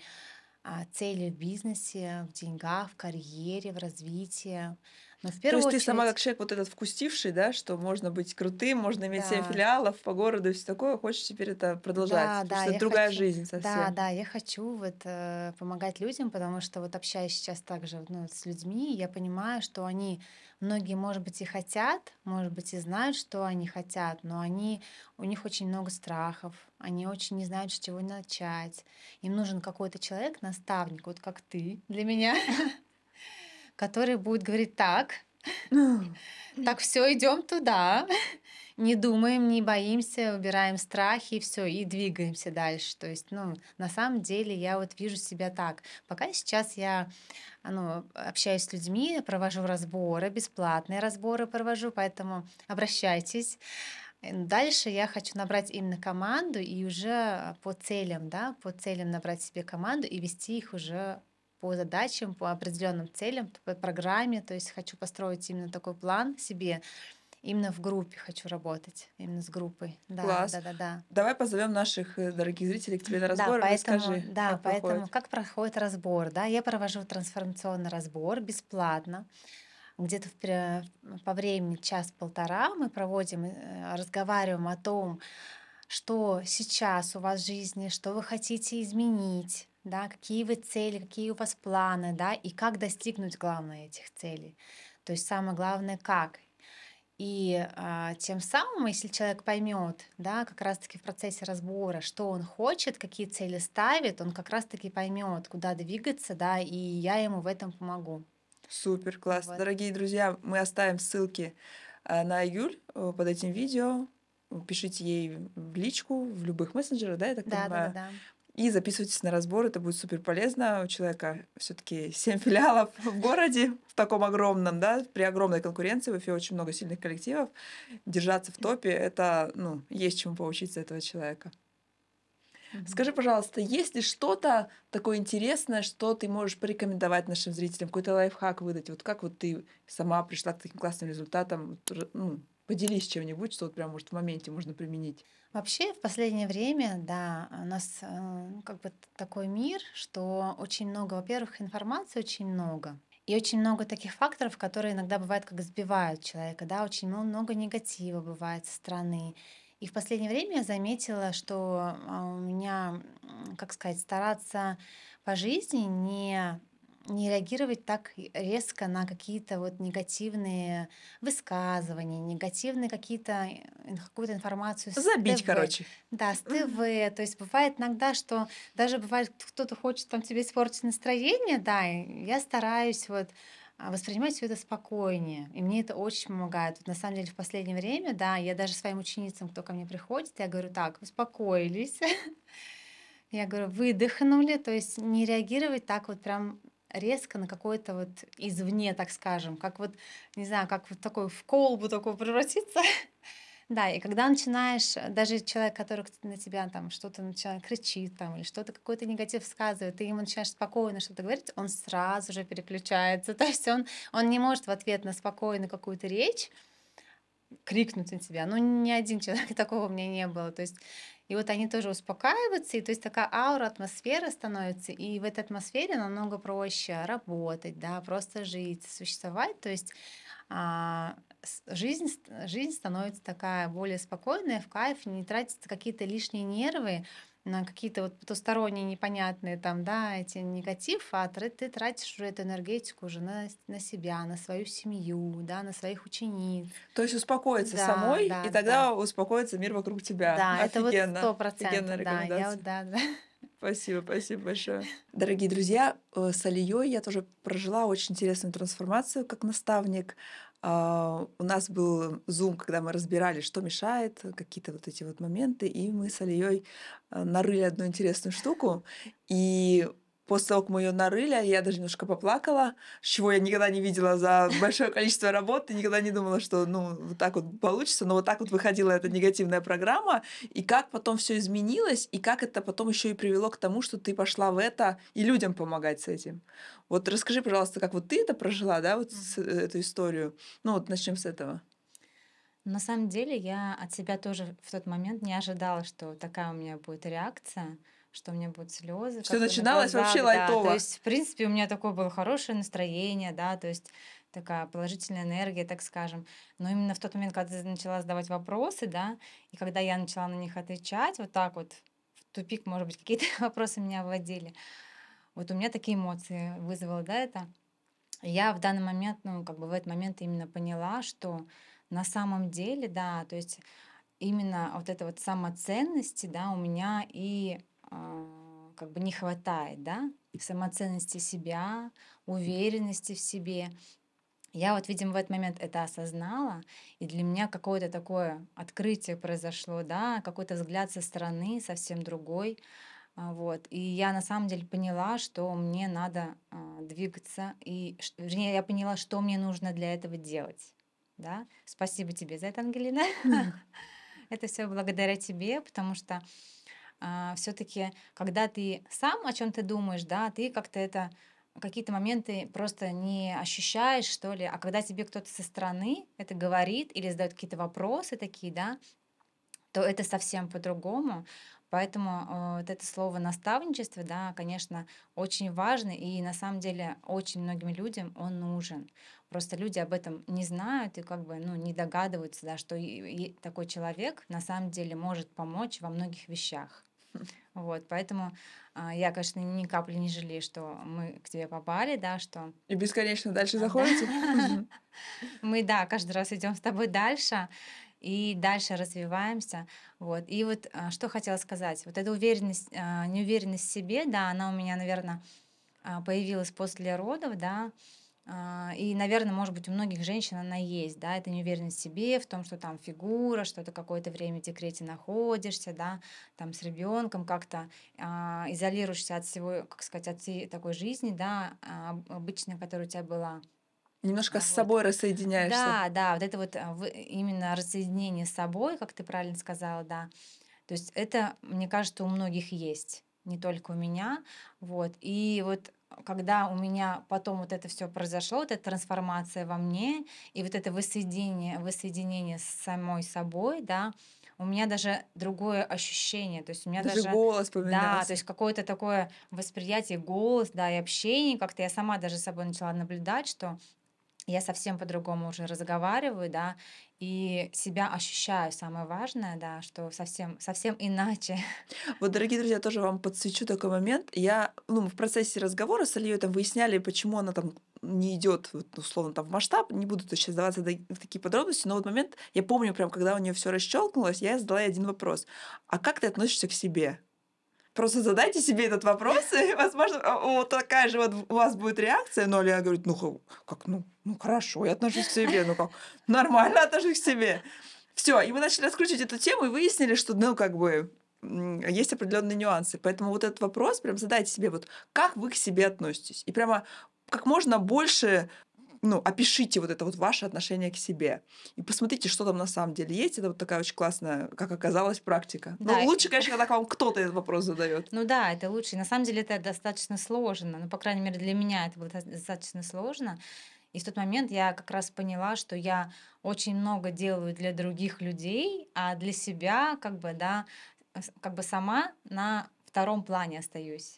а, цели в бизнесе, в деньгах, в карьере, в развитии. Но в То первую есть ты сама очередь, как человек вот этот вкусивший, да, что можно быть крутым, можно иметь 7 да, филиалов по городу и все такое, хочешь теперь это продолжать, Да, потому да, что это другая хочу, жизнь да, совсем. да, я хочу вот э, помогать людям, потому что вот общаюсь сейчас также ну, с людьми, я понимаю, что они, многие, может быть, и хотят, может быть, и знают, что они хотят, но они, у них очень много страхов, они очень не знают, с чего начать. Им нужен какой-то человек, наставник, вот как ты для меня, [LAUGHS] который будет говорить так, так, все, идем туда. Не думаем, не боимся, убираем страхи, и все, и двигаемся дальше. То есть, ну, на самом деле я вот вижу себя так. Пока сейчас я ну, общаюсь с людьми, провожу разборы, бесплатные разборы провожу, поэтому обращайтесь. Дальше я хочу набрать именно команду и уже по целям, да, по целям набрать себе команду и вести их уже по задачам, по определенным целям, по программе. То есть хочу построить именно такой план себе. Именно в группе хочу работать, именно с группой. Да, Класс. да, да, да. Давай позовем наших э, дорогих зрителей к тебе на Да, разбор и поэтому, расскажи, да, как поэтому проходит. как проходит разбор, да? Я провожу трансформационный разбор бесплатно. Где-то в по времени час-полтора мы проводим, э, разговариваем о том, что сейчас у вас в жизни, что вы хотите изменить, да, какие вы цели, какие у вас планы, да, и как достигнуть, главное, этих целей. То есть самое главное, как. И а, тем самым, если человек поймет, да, как раз-таки в процессе разбора, что он хочет, какие цели ставит, он как раз-таки поймет, куда двигаться, да, и я ему в этом помогу. Супер, класс. Вот. Дорогие друзья, мы оставим ссылки э, на Юль э, под этим видео. Пишите ей в личку, в любых мессенджерах, да, я так Да, да, да, понимаю. да. И записывайтесь на разбор, это будет супер полезно. У человека все-таки 7 [LAUGHS] филиалов в городе, в таком огромном, да, при огромной конкуренции, в Уфе очень много сильных коллективов. Держаться в топе, это, ну, есть чему поучиться этого человека. Скажи, пожалуйста, есть ли что-то такое интересное, что ты можешь порекомендовать нашим зрителям, какой-то лайфхак выдать? Вот как вот ты сама пришла к таким классным результатам? Ну, поделись чем-нибудь, что вот прям, может, в моменте можно применить. Вообще, в последнее время, да, у нас э, как бы такой мир, что очень много, во-первых, информации очень много. И очень много таких факторов, которые иногда бывают, как сбивают человека, да, очень мно- много негатива бывает со стороны. И в последнее время я заметила, что а, у меня, как сказать, стараться по жизни не не реагировать так резко на какие-то вот негативные высказывания, негативные какие-то э, какую-то информацию Забить, ТВ. короче. Да, с ТВ. То есть бывает иногда, что даже бывает, кто-то хочет там тебе испортить настроение, да, и я стараюсь вот а, воспринимать все это спокойнее. И мне это очень помогает. Вот на самом деле в последнее время, да, я даже своим ученицам, кто ко мне приходит, я говорю, так, успокоились. [LAUGHS] Я говорю, выдохнули, то есть не реагировать так вот прям резко на какое-то вот извне, так скажем, как вот, не знаю, как вот такой в колбу такой превратиться. [LAUGHS] Да, и когда начинаешь, э, даже человек, который на тебя там что-то начинает кричит там или что-то какой-то негатив сказывает, ты ему начинаешь спокойно что-то говорить, он сразу же переключается. [LAUGHS] То есть он, он не может в ответ на спокойную какую-то речь крикнуть на тебя. Ну, ни один человек [LAUGHS] такого у меня не было. То есть и вот они тоже успокаиваются, и то есть такая аура, атмосфера становится, и в этой атмосфере намного проще работать, да, просто жить, существовать. То есть а, жизнь, жизнь становится такая более спокойная, в кайф, не тратятся какие-то лишние нервы на какие-то вот потусторонние непонятные там, да, эти негатив, а ты, тратишь уже эту энергетику уже на, на себя, на свою семью, да, на своих учениц. То есть успокоиться да, самой, да, и тогда да. успокоится мир вокруг тебя. Да, Офигенно. это вот сто процентов, да, я да, да. Спасибо, спасибо большое. Дорогие друзья, э, с Алией я тоже прожила очень интересную трансформацию как наставник. А, у нас был зум, когда мы разбирали, что мешает, какие-то вот эти вот моменты, и мы с Алией э, нарыли одну интересную штуку. И После того, как мы ее нарыли, я даже немножко поплакала, чего я никогда не видела за большое количество работы, никогда не думала, что ну вот так вот получится, но вот так вот выходила эта негативная программа, и как потом все изменилось, и как это потом еще и привело к тому, что ты пошла в это и людям помогать с этим. Вот расскажи, пожалуйста, как вот ты это прожила, да, вот mm-hmm. эту историю. Ну вот начнем с этого. На самом деле я от себя тоже в тот момент не ожидала, что такая у меня будет реакция что у меня будут слезы. Что начиналось глазах, вообще лайтово. Да. То есть, в принципе, у меня такое было хорошее настроение, да, то есть такая положительная энергия, так скажем. Но именно в тот момент, когда я начала задавать вопросы, да, и когда я начала на них отвечать, вот так вот, в тупик, может быть, какие-то [LAUGHS] вопросы меня вводили, вот у меня такие эмоции вызвало, да, это. Я в данный момент, ну, как бы в этот момент именно поняла, что на самом деле, да, то есть именно вот это вот самоценности, да, у меня и как бы не хватает, да, самоценности себя, уверенности в себе. Я вот, видимо, в этот момент это осознала, и для меня какое-то такое открытие произошло, да, какой-то взгляд со стороны совсем другой. А, вот. И я на самом деле поняла, что мне надо а, двигаться, и, вернее, я поняла, что мне нужно для этого делать. Да? Спасибо тебе за это, Ангелина. [LAUGHS] Это все благодаря тебе, потому что а, все-таки, когда ты сам о чем ты думаешь, да, ты как-то это какие-то моменты просто не ощущаешь, что ли, а когда тебе кто-то со стороны это говорит или задает какие-то вопросы такие, да, то это совсем по-другому. Поэтому э, вот это слово наставничество, да, конечно, очень важно, и на самом деле очень многим людям он нужен. Просто люди об этом не знают и как бы ну, не догадываются, да, что и, и такой человек на самом деле может помочь во многих вещах. [LAUGHS] Вот, поэтому а, я, конечно, ни капли не жалею, что мы к тебе попали, да, что... И бесконечно дальше заходите? [LAUGHS] Мы, да, каждый раз идем с тобой дальше и дальше развиваемся. Вот. И вот а, что хотела сказать. Вот эта уверенность, а, неуверенность в себе, да, она у меня, наверное, появилась после родов, да, и, наверное, может быть, у многих женщин она есть, да, это неуверенность в себе, в том, что там фигура, что ты какое-то время в декрете находишься, да, там с ребенком как-то а, изолируешься от всего, как сказать, от всей такой жизни, да, а, обычной, которая у тебя была. Немножко а, с вот. собой рассоединяешься. Да, да, вот это вот а, именно рассоединение с собой, как ты правильно сказала, да. То есть это, мне кажется, у многих есть, не только у меня, вот. И вот когда у меня потом вот это все произошло, вот эта трансформация во мне, и вот это воссоединение, воссоединение с самой собой, да, у меня даже другое ощущение, то есть у меня даже, даже голос поменялся. Да, то есть какое-то такое восприятие, голос, да, и общение, как-то я сама даже с собой начала наблюдать, что я совсем по-другому уже разговариваю, да, и себя ощущаю, самое важное, да, что совсем, совсем иначе. Вот, дорогие друзья, тоже вам подсвечу такой момент. Я, ну, в процессе разговора с Ильей там выясняли, почему она там не идет, вот, условно, там в масштаб, не буду сейчас сдаваться в такие подробности, но вот момент, я помню прям, когда у нее все расщелкнулось, я задала ей один вопрос. А как ты относишься к себе? Просто задайте себе этот вопрос, [LAUGHS] и, возможно, вот такая же вот у вас будет реакция. Но Алия говорит, ну как, ну, ну хорошо, я отношусь к себе, ну как, нормально отношусь к себе. Все, и мы начали раскручивать эту тему и выяснили, что, ну, как бы, есть определенные нюансы. Поэтому вот этот вопрос прям задайте себе, вот как вы к себе относитесь. И прямо как можно больше ну, опишите вот это вот ваше отношение к себе. И посмотрите, что там на самом деле есть. Это вот такая очень классная, как оказалось, практика. Да. Лучше, конечно, когда к вам кто-то этот вопрос задает. Ну да, это лучше. на самом деле это достаточно сложно. Ну, по крайней мере, для меня это было достаточно сложно. И в тот момент я как раз поняла, что я очень много делаю для других людей, а для себя как бы, да, как бы сама на втором плане остаюсь.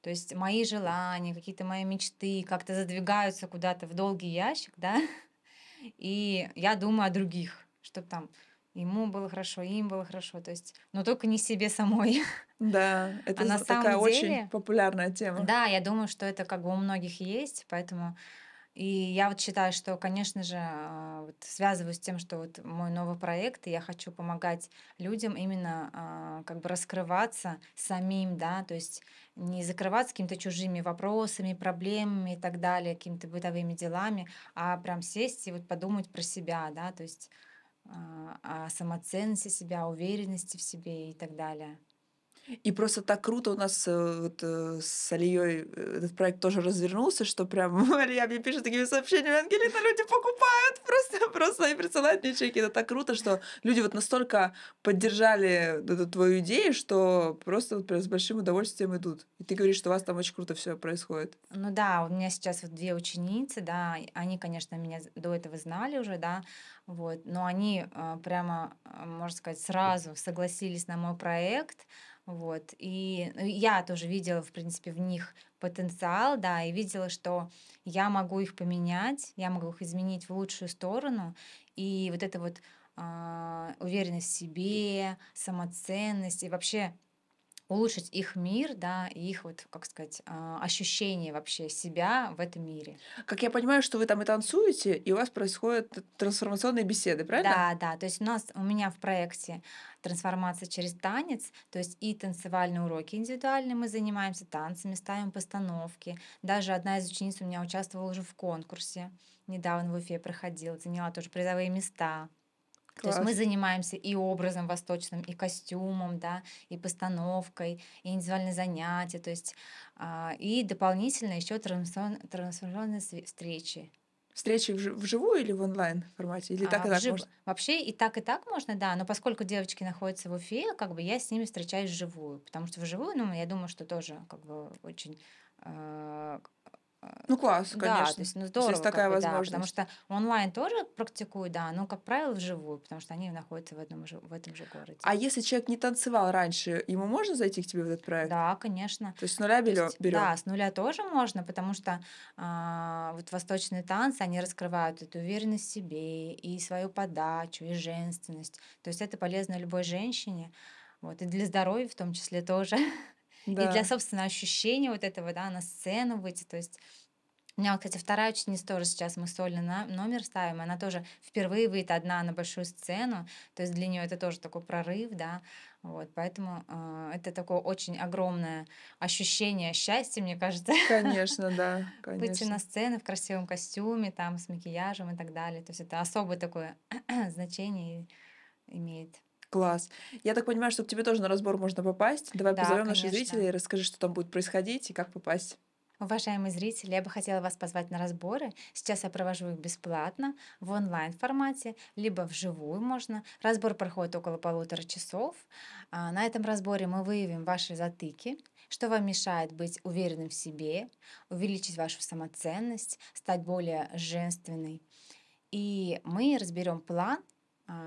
То есть мои желания, какие-то мои мечты как-то задвигаются куда-то в долгий ящик, да, [LAUGHS] и я думаю о других, чтобы там ему было хорошо, им было хорошо, то есть, но только не себе самой. [LAUGHS] Да, это а на такая деле, очень популярная тема. Да, я думаю, что это как бы у многих есть, поэтому и я вот считаю, что, конечно же, а, вот связываюсь с тем, что вот мой новый проект, и я хочу помогать людям именно а, как бы раскрываться самим, да, то есть не закрываться какими-то чужими вопросами, проблемами и так далее, какими-то бытовыми делами, а прям сесть и вот подумать про себя, да, то есть а, о самоценности себя, уверенности в себе и так далее. И просто так круто у нас э, вот, э, с Алией э, этот проект тоже развернулся, что прям [LAUGHS] Алия мне пишет такими сообщениями, Ангелина, люди покупают, [LAUGHS] просто, просто и присылают мне чеки. Это так круто, что люди вот настолько поддержали эту твою идею, что просто вот прям с большим удовольствием идут. И ты говоришь, что у вас там очень круто все происходит. Ну да, у меня сейчас вот две ученицы, да, они, конечно, меня до этого знали уже, да, вот, но они прямо, можно сказать, сразу согласились на мой проект, вот. И ну, я тоже видела, в принципе, в них потенциал, да, и видела, что я могу их поменять, я могу их изменить в лучшую сторону. И вот эта вот э, уверенность в себе, самоценность и вообще улучшить их мир, да, и их вот, как сказать, а, ощущение вообще себя в этом мире. Как я понимаю, что вы там и танцуете, и у вас происходят трансформационные беседы, правильно? Да, да. То есть у нас у меня в проекте трансформация через танец, то есть и танцевальные уроки индивидуальные мы занимаемся танцами, ставим постановки. Даже одна из учениц у меня участвовала уже в конкурсе, недавно в Уфе проходила, заняла тоже призовые места. То есть мы занимаемся и образом восточным, и костюмом, да, и постановкой, и индивидуальные занятия, то есть а, и дополнительно еще трансформационные встречи. Встречи вживую или в онлайн формате? Или так и А, так вжив... можно? Вообще и так, и так можно, да, но поскольку девочки находятся в Уфе, как бы я с ними встречаюсь вживую, потому что вживую, ну, я думаю, что тоже как бы очень а, ну, класс, да, то есть, ну, здорово, есть такая бы, да, потому возможность. что онлайн тоже практикую, да, но, как правило, вживую, потому что они находятся в этом же, в этом же городе. А если человек не танцевал раньше, ему можно зайти к тебе в этот проект? Да, конечно. То есть с нуля берем? да, с нуля тоже можно, потому что а, вот восточные танцы, они раскрывают эту уверенность в себе, и свою подачу, и женственность. То есть это полезно любой женщине, вот, и для здоровья в том числе тоже, [LAUGHS] и для Да. собственного ощущения вот этого, да, на сцену выйти, то есть у меня, кстати, вторая ученица тоже сейчас мы сольный на- номер ставим. Она тоже впервые выйдет одна на большую сцену. То есть для нее это тоже такой прорыв, да. Вот, поэтому э, это такое очень огромное ощущение счастья, мне кажется, [LAUGHS] Конечно, да, выйти на конечно. сцену в красивом костюме, там, с макияжем и так далее. То есть это особое такое [CLEARS THROAT] значение имеет. Класс. Я так понимаю, что к тебе тоже на разбор можно попасть. Давай Да, позовем наших зрителей, расскажи, что там будет происходить и как попасть. Уважаемые зрители, я бы хотела вас позвать на разборы. Сейчас я провожу их бесплатно в онлайн формате, либо вживую можно. Разбор проходит около полутора часов. А, На этом разборе мы выявим ваши затыки, что вам мешает быть уверенным в себе, увеличить вашу самоценность, стать более женственной. И мы разберем план,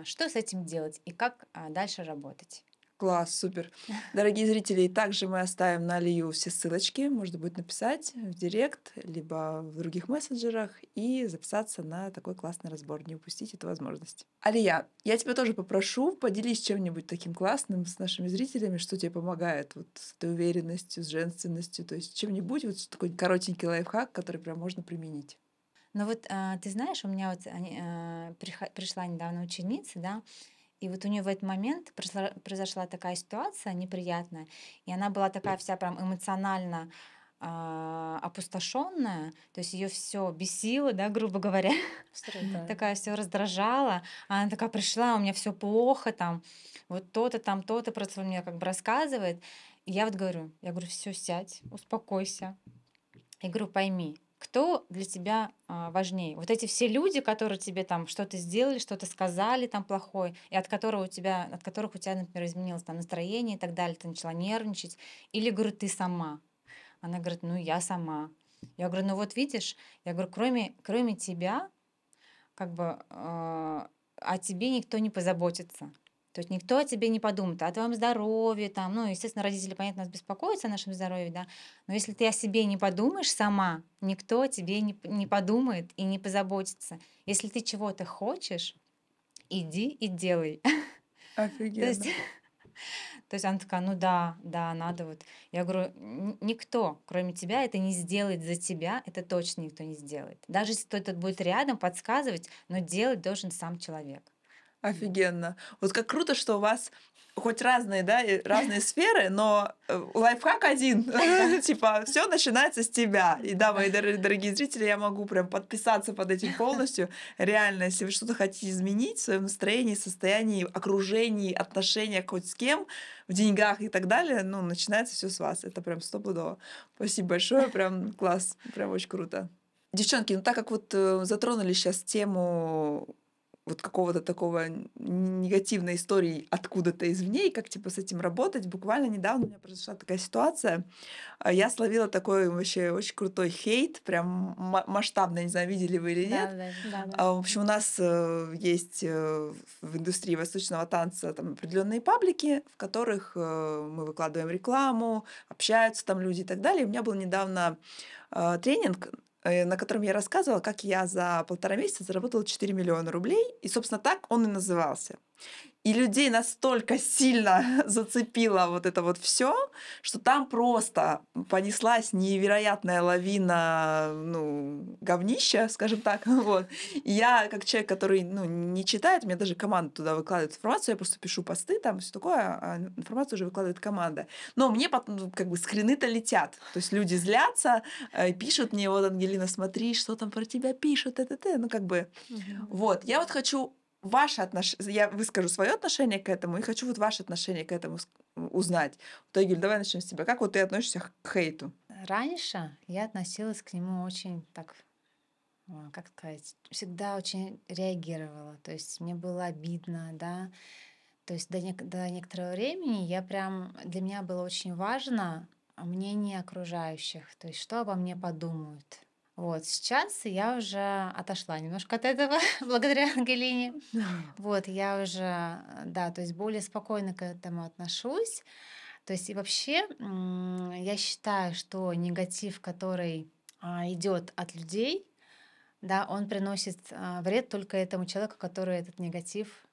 что с этим делать и как а, дальше работать. Класс, супер. [LAUGHS] Дорогие зрители, также мы оставим на Алию все ссылочки. Можно будет написать в директ, либо в других мессенджерах и записаться на такой классный разбор. Не упустить эту возможность. Алия, я тебя тоже попрошу, поделись чем-нибудь таким классным с нашими зрителями, что тебе помогает вот с этой уверенностью, с женственностью, то есть чем-нибудь, вот такой коротенький лайфхак, который прям можно применить. Ну вот а, ты знаешь, у меня вот а, пришла недавно ученица, да, И вот у нее в этот момент произошла, произошла такая ситуация неприятная, и она была такая вся прям эмоционально а, опустошенная, то есть ее все бесило, да, грубо говоря, [LAUGHS] такая все раздражала. Она такая пришла, у меня все плохо, там, вот то-то, там, то-то, просто мне как бы рассказывает. И я вот говорю, я говорю, все, сядь, успокойся. Я говорю, пойми, кто для тебя а, важнее? Вот эти все люди, которые тебе там что-то сделали, что-то сказали там плохое, и от которого у тебя, от которых у тебя, например, изменилось там настроение и так далее, ты начала нервничать, или, говорю, ты сама. Она говорит, ну я сама. Я говорю, ну вот видишь, я говорю, кроме, кроме тебя, как бы э, о тебе никто не позаботится. То есть никто о тебе не подумает, о твоем здоровье, там, ну, естественно, родители, понятно, нас беспокоятся о нашем здоровье, да, но если ты о себе не подумаешь сама, никто о тебе не, не подумает и не позаботится. Если ты чего-то хочешь, иди и делай. [LAUGHS] То есть, Офигенно. [LAUGHS] то есть она такая, ну да, да, надо вот. Я говорю, «Н- никто, кроме тебя, это не сделает за тебя, это точно никто не сделает. Даже если кто-то будет рядом, подсказывать, но делать должен сам человек. Офигенно. Вот как круто, что у вас хоть разные, да, разные [LAUGHS] сферы, но э, лайфхак один. [LAUGHS] Типа, все начинается с тебя. И да, мои дор- дорогие зрители, я могу прям подписаться под этим полностью. Реально, если вы что-то хотите изменить в своем настроении, состоянии, окружении, отношениях хоть с кем, в деньгах и так далее, ну, начинается все с вас. Это прям стопудово. Спасибо большое, прям класс, прям очень круто. Девчонки, ну так как вот э, затронули сейчас тему вот какого-то такого негативной истории откуда-то извне, и как типа с этим работать. Буквально недавно у меня произошла такая ситуация. А Я словила такой вообще очень крутой хейт, прям ма- масштабно, не знаю, видели вы или нет. Да, да. Да. А, В общем, у нас э, есть э, в индустрии восточного танца там определенные паблики, в которых э, мы выкладываем рекламу, общаются там люди и так далее. У меня был недавно э, тренинг, на котором я рассказывала, как я за полтора месяца заработала 4 миллиона рублей. И, собственно, так он и назывался. И людей настолько сильно [LAUGHS] зацепило вот это вот все, что там просто понеслась невероятная лавина, ну, говнища, скажем так. [LAUGHS] Вот. И я, как человек, который ну, не читает, мне даже команда туда выкладывает информацию, я просто пишу посты, там все такое, а информацию уже выкладывает команда. Но мне потом ну, как бы скрины-то летят. То есть люди злятся, э, пишут мне, вот, Ангелина, смотри, что там про тебя пишут, это, это, ну, как бы Мгм. вот, я вот хочу ваше отношение, я выскажу свое отношение к этому и хочу вот ваше отношение к этому узнать. Вот, Айгуль, давай начнем с тебя. Как вот ты относишься к хейту? Раньше я относилась к нему очень так, а, как сказать, всегда очень реагировала. То есть мне было обидно, да. То есть до, нек- до некоторого времени я прям, для меня было очень важно мнение окружающих, то есть что обо мне подумают. Вот, сейчас я уже отошла немножко от этого, [LAUGHS] благодаря Ангелине. Вот, я уже, да, то есть более спокойно к этому отношусь. То есть и вообще я считаю, что негатив, который а, идет от людей, да, он приносит а, вред только этому человеку, который этот негатив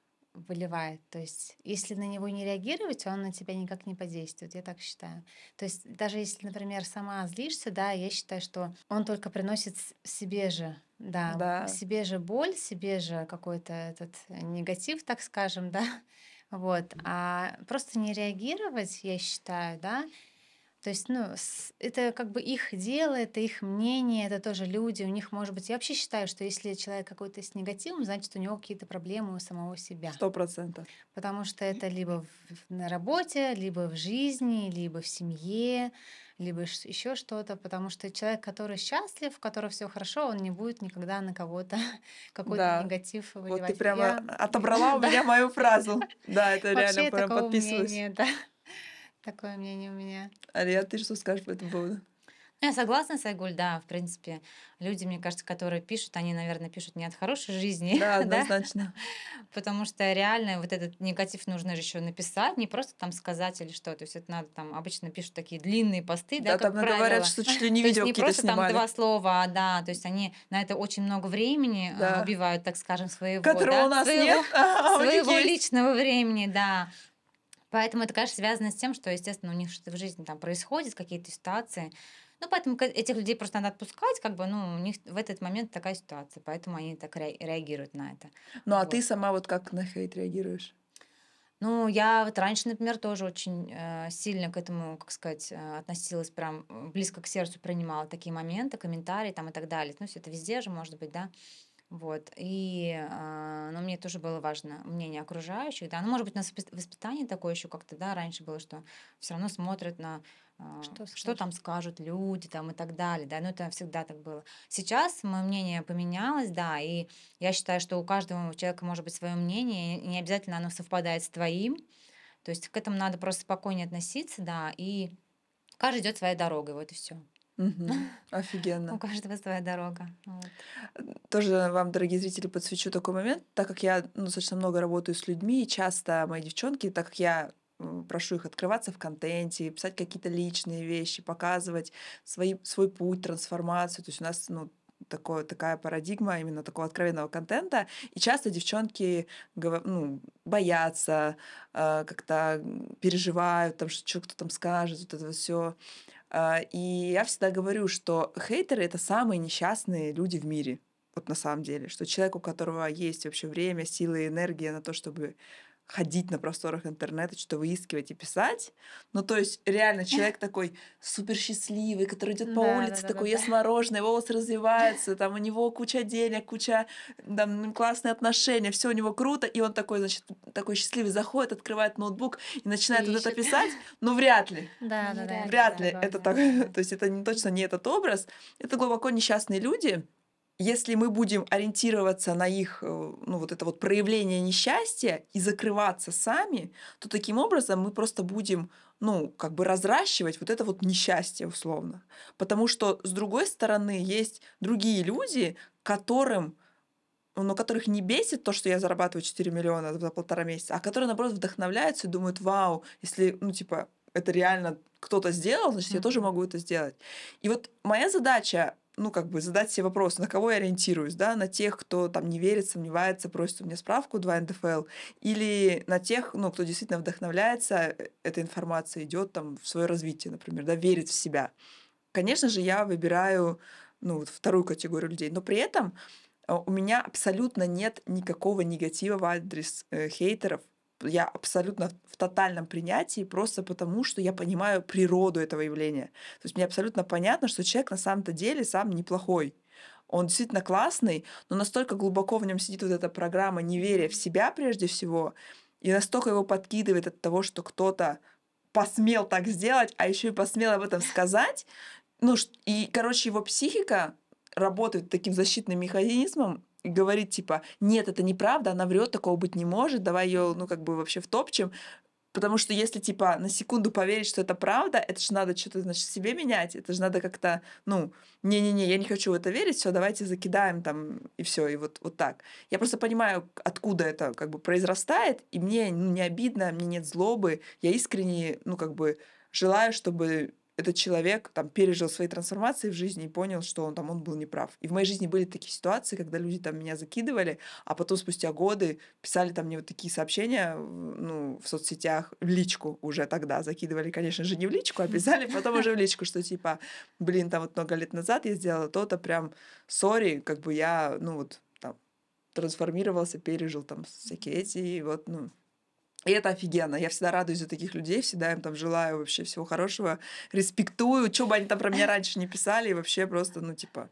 выливает. То есть если на него не реагировать, он на тебя никак не подействует, я так считаю. То есть даже если, например, сама злишься, да, я считаю, что он только приносит себе же, да, Да. себе же боль, себе же какой-то этот негатив, так скажем, [LAUGHS] да, вот. А просто не реагировать, я считаю, да, то есть, ну, это как бы их дело, это их мнение, это тоже люди, у них может быть... Я вообще считаю, что если человек какой-то с негативом, значит, у него какие-то проблемы у самого себя. Сто процентов. Потому что это либо в- на работе, либо в жизни, либо в семье, либо еще что-то. Потому что человек, который счастлив, у которого все хорошо, он не будет никогда на кого-то [LAUGHS] какой-то Да. негатив Вот выливать. ты прямо Я- отобрала у меня [LAUGHS] мою фразу. Да, это реально прям подписываюсь. Да. Такое мнение у меня. Алия, ты что скажешь по этому поводу? Я согласна с Айгуль, да, в принципе, люди, мне кажется, которые пишут, они, наверное, пишут не от хорошей жизни, Да, [LAUGHS] да, однозначно. потому что реально вот этот негатив нужно же еще написать, не просто там сказать или что, то есть это надо там, обычно пишут такие длинные посты, да, Да, как там правило. говорят, что чуть ли не видео не какие-то просто там снимали. два слова, а да, то есть они на это очень много времени а, Да. убивают, так скажем, своего, Которого да, у нас своего, нет, [LAUGHS] а них своего есть. личного времени, да. Поэтому это, конечно, связано с тем, что, естественно, у них что-то в жизни там происходит, какие-то ситуации. Ну, поэтому этих людей просто надо отпускать, как бы, ну, у них в этот момент такая ситуация, поэтому они так ре- реагируют на это. Ну а Вот. ты сама вот как на хейт реагируешь? Ну, я вот раньше, например, тоже очень э, сильно к этому, как сказать, э, относилась, прям близко к сердцу принимала такие моменты, комментарии там и так далее. Ну, все это везде же может быть, да. Вот. И, а, но мне тоже было важно мнение окружающих, да. Ну, может быть, воспит- воспитание такое еще как-то, да, раньше было, что все равно смотрят на а, Что что там скажут люди там и так далее, да, ну это всегда так было. Сейчас мое мнение поменялось, да, и я считаю, что у каждого человека может быть свое мнение, и не обязательно оно совпадает с твоим, то есть к этому надо просто спокойнее относиться, да, и каждый идет своей дорогой, вот и все. Мгм. [LAUGHS] У Офигенно. каждого своя дорога. Вот. Тоже вам, дорогие зрители, подсвечу такой момент, так как я ну, достаточно много работаю с людьми, и часто мои девчонки, так как я прошу их открываться в контенте, писать какие-то личные вещи, показывать свои, свой путь, трансформацию. То есть у нас ну, такое, такая парадигма именно такого откровенного контента. И часто девчонки ну, боятся, э, как-то переживают, там, что, что кто там скажет, вот это все. И я всегда говорю, что хейтеры — это самые несчастные люди в мире. Вот на самом деле, что человек, у которого есть вообще время, силы и энергия на то, чтобы ходить на просторах интернета, что-то выискивать и писать. Ну, то есть, реально, человек такой супер счастливый, который идет по Да, улице, да, да, такой да, ест да. мороженое, волосы развиваются, там у него куча денег, куча там, классные отношения, все у него круто, и он такой, значит, такой счастливый заходит, открывает ноутбук и начинает вот это писать. Ну, вряд ли. [LAUGHS] Да, да, да. вряд ли, это так. [LAUGHS] То есть это не, точно не этот образ. Это глубоко несчастные люди. Если мы будем ориентироваться на их, э, ну, вот это вот проявление несчастья и закрываться сами, то таким образом мы просто будем, ну, как бы разращивать вот это вот несчастье условно. Потому что, с другой стороны, есть другие люди, которым но которых не бесит то, что я зарабатываю 4 миллиона за полтора месяца, а которые, наоборот, вдохновляются и думают, вау, если, ну, типа, это реально кто-то сделал, значит, я тоже могу это сделать. И вот моя задача, ну, как бы задать себе вопрос, на кого я ориентируюсь, да, на тех, кто там не верит, сомневается, просит у меня справку 2 НДФЛ, или на тех, ну, кто действительно вдохновляется э, этой информацией, идет там в свое развитие, например, да, верит в себя. Конечно же, я выбираю, ну, вот вторую категорию людей, но при этом а, у меня абсолютно нет никакого негатива в адрес э, хейтеров. Я абсолютно в тотальном принятии просто потому, что я понимаю природу этого явления. То есть мне абсолютно понятно, что человек на самом-то деле сам неплохой. Он действительно классный, но настолько глубоко в нем сидит вот эта программа неверия в себя прежде всего, и настолько его подкидывает от того, что кто-то посмел так сделать, а еще и посмел об этом сказать. Ну, и, короче, его психика работает таким защитным механизмом говорит, типа, нет, это неправда, она врет, такого быть не может, давай ее, ну, как бы вообще втопчем. Потому что если, типа, на секунду поверить, что это правда, это же надо что-то, значит, в себе менять. Это же надо как-то, ну, не-не-не, я не хочу в это верить, все, давайте закидаем там, и все, и вот, вот так. Я просто понимаю, откуда это как бы произрастает, и мне ну, не обидно, мне нет злобы. Я искренне, ну, как бы желаю, чтобы этот человек там пережил свои трансформации в жизни и понял, что он там он был неправ. И в моей жизни были такие ситуации, когда люди там меня закидывали, а потом спустя годы писали там мне вот такие сообщения, ну, в соцсетях, в личку уже тогда закидывали, конечно же, не в личку, а писали потом уже в личку, что типа, блин, там вот много лет назад я сделала то-то, прям, сори, как бы я, ну вот, там, трансформировался, пережил там всякие эти, и вот, ну, и это офигенно. Я всегда радуюсь за таких людей, всегда им там желаю вообще всего хорошего, респектую, что бы они там про меня раньше не писали, и вообще просто, ну, типа,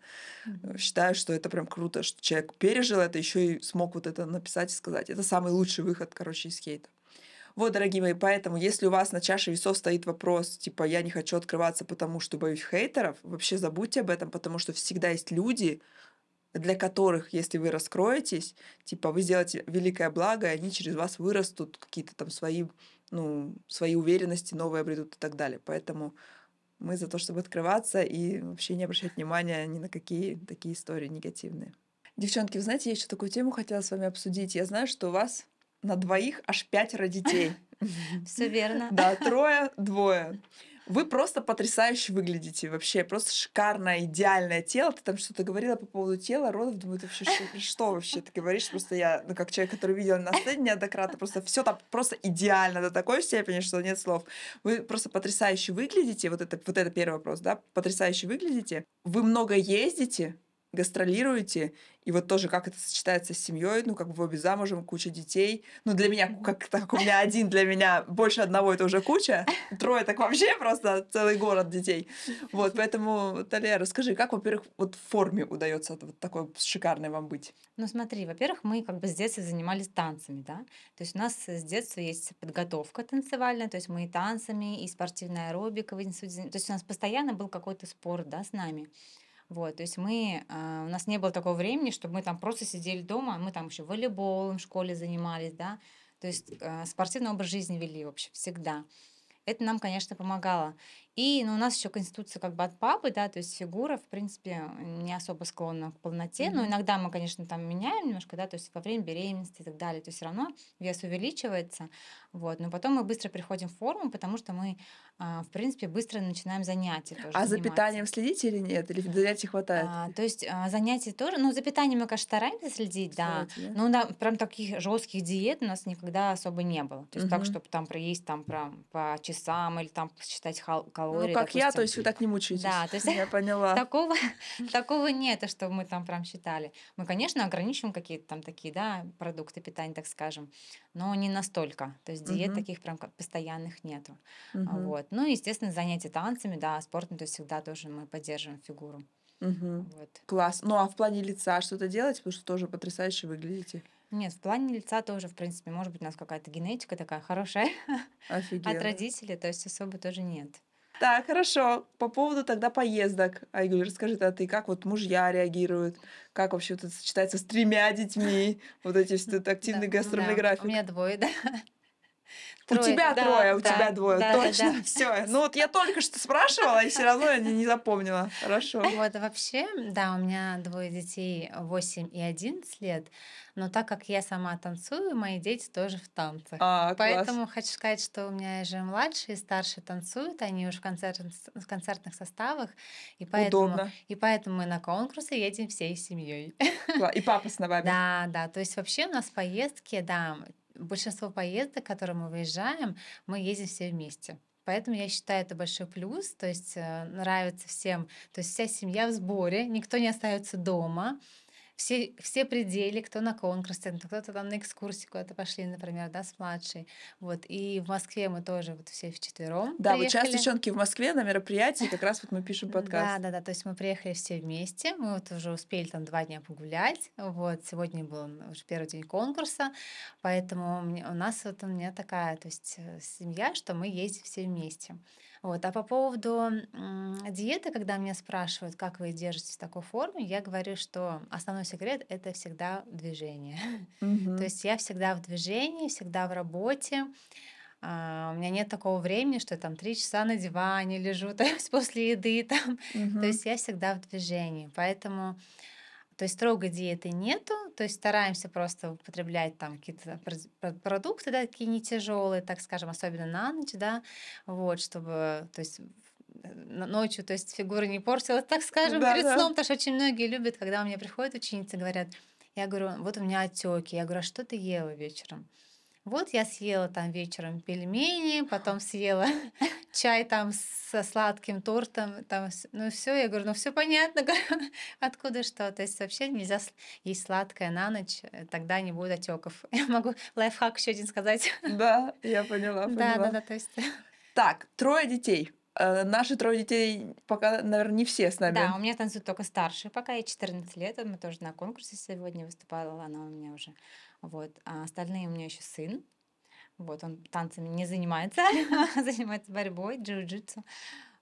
считаю, что это прям круто, что человек пережил это, еще и смог вот это написать и сказать. Это самый лучший выход, короче, из хейта. Вот, дорогие мои, поэтому, если у вас на чаше весов стоит вопрос, типа, я не хочу открываться, потому что боюсь хейтеров, вообще забудьте об этом, потому что всегда есть люди, для которых, если вы раскроетесь, типа, вы сделаете великое благо, и они через вас вырастут, какие-то там свои, ну, свои уверенности новые обретут и так далее. Поэтому мы за то, чтобы открываться и вообще не обращать внимания ни на какие такие истории негативные. Девчонки, вы знаете, я еще такую тему хотела с вами обсудить. Я знаю, что у вас на двоих аж пятеро детей. Все верно. Да, трое, двое. Вы просто потрясающе выглядите. Вообще, просто шикарное, идеальное тело. Ты там что-то говорила по поводу тела, родов. Думаю, ты вообще что, что вообще ты говоришь? Просто я, ну, как человек, который видел на сцене неоднократно, просто все там просто идеально до такой степени, что нет слов. Вы просто потрясающе выглядите. Вот это, вот это первый вопрос, да? Потрясающе выглядите. Вы много ездите. Гастролируете, и вот тоже как это сочетается с семьей, ну, как бы вы обе замужем, куча детей. Ну, для меня, как так у меня один, для меня больше одного это уже куча. Трое так вообще просто целый город детей. Вот, поэтому, Талия, расскажи, как, во-первых, вот в форме удается вот такой шикарной вам быть? Ну, смотри, во-первых, мы как бы с детства занимались танцами, да. То есть у нас с детства есть подготовка танцевальная, то есть мы и танцами, и спортивная аэробика в институте. То есть у нас постоянно был какой-то спорт, да, с нами. Вот, то есть мы, а, у нас не было такого времени, чтобы мы там просто сидели дома, мы там еще волейболом в школе занимались, да, то есть а, спортивный образ жизни вели вообще всегда. Это нам, конечно, помогало. И ну, у нас еще конституция как бы от папы, да, то есть фигура, в принципе, не особо склонна к полноте. Mm-hmm. Но иногда мы, конечно, там меняем немножко, да, то есть во время беременности и так далее. То есть все равно вес увеличивается. Вот. Но потом мы быстро приходим в форму, потому что мы, а, в принципе, быстро начинаем занятия тоже А за питанием следите или нет? Или занятий хватает? А, то есть а, занятия тоже, ну, за питанием мы, конечно, стараемся следить, да. да. Но да, прям таких жестких диет у нас никогда особо не было. То есть угу. так, чтобы там проесть там прям по часам или там посчитать калории калорий. Ну, как допустим. я, то есть вы так не мучаетесь. Да, то [LAUGHS] есть я поняла. Такого, [LAUGHS] такого нет, что мы там прям считали. Мы, конечно, ограничиваем какие-то там такие, да, продукты питания, так скажем, но не настолько. То есть диет угу. таких прям постоянных нету. Угу. Вот. Ну, естественно, занятия танцами, да, спортом, то есть всегда тоже мы поддерживаем фигуру. Угу. Вот. Класс. Ну, а в плане лица что-то делать, потому что тоже потрясающе выглядите? Нет, в плане лица тоже, в принципе, может быть, у нас какая-то генетика такая хорошая [LAUGHS] Офигенно. от родителей, то есть особо тоже нет. Так, хорошо. По поводу тогда поездок. Айгуль, расскажи, а ты как вот мужья реагируют? Как вообще это сочетается с тремя детьми? Вот эти все активные да, гастрольный график. У меня двое, да. Трое. У тебя да, трое, у да, тебя двое. Да, Точно. Да, да. Все. [LAUGHS] Ну вот я только что спрашивала, и все равно я не, не запомнила. Хорошо. Вот вообще, да, у меня двое детей 8 и 11 лет. Но так как я сама танцую, мои дети тоже в танцах. А, Поэтому класс. хочу сказать, что у меня же младшие и старшие танцуют, они уже в, концерт, в концертных составах. И поэтому, Удобно. и поэтому мы на конкурсы едем всей семьей. И папа с [LAUGHS] вами. Да, да. То есть вообще у нас поездки, да, большинство поездок, которые мы выезжаем, мы ездим все вместе. Поэтому я считаю это большой плюс, то есть э, нравится всем, то есть вся семья в сборе, никто не остается дома, все, все пределы, кто на конкурсе, кто-то там на экскурсии куда-то пошли, например, да, с младшей. Вот. И в Москве мы тоже вот все вчетвером Да, приехали. вот сейчас девчонки в Москве на мероприятии, как раз вот мы пишем подкаст. Да, да, да, то есть мы приехали все вместе, мы вот уже успели там два дня погулять, вот, сегодня был уже первый день конкурса, поэтому у нас вот у меня такая, то есть э, семья, что мы ездим все вместе. Вот. А по поводу диеты, когда меня спрашивают, как вы держитесь в такой форме, я говорю, что основной секрет — это всегда движение. [LAUGHS] То есть я всегда в движении, всегда в работе. А, у меня нет такого времени, что я там три часа на диване лежу, [LAUGHS] то есть после еды там. То есть я всегда в движении. Поэтому то есть строгой диеты нету, то есть стараемся просто употреблять там какие-то продукты, да, такие не тяжелые, так скажем, особенно на ночь, да, вот, чтобы, то есть ночью, то есть фигура не портилась, так скажем, да, перед да. сном, потому что очень многие любят, когда у меня приходят ученицы, говорят, я говорю, вот у меня отеки, я говорю, а что ты ела вечером? Вот я съела там вечером пельмени, потом съела [LAUGHS] чай там со сладким тортом, там, ну все, я говорю, ну все понятно, [LAUGHS] откуда что. То есть вообще нельзя есть сладкое на ночь, э, тогда не будет отеков. [LAUGHS] Я могу лайфхак еще один сказать. Да, я поняла, поняла. Да, да, да, то есть. Так, трое детей. Э, наши трое детей пока, наверное, не все с нами. Да, у меня танцуют только старшие, пока ей 14 лет. Мы тоже на конкурсе сегодня выступала, она у меня уже вот. А остальные у меня еще сын. Вот, он танцами не занимается, [LAUGHS] [LAUGHS] занимается борьбой, джиу-джитсу.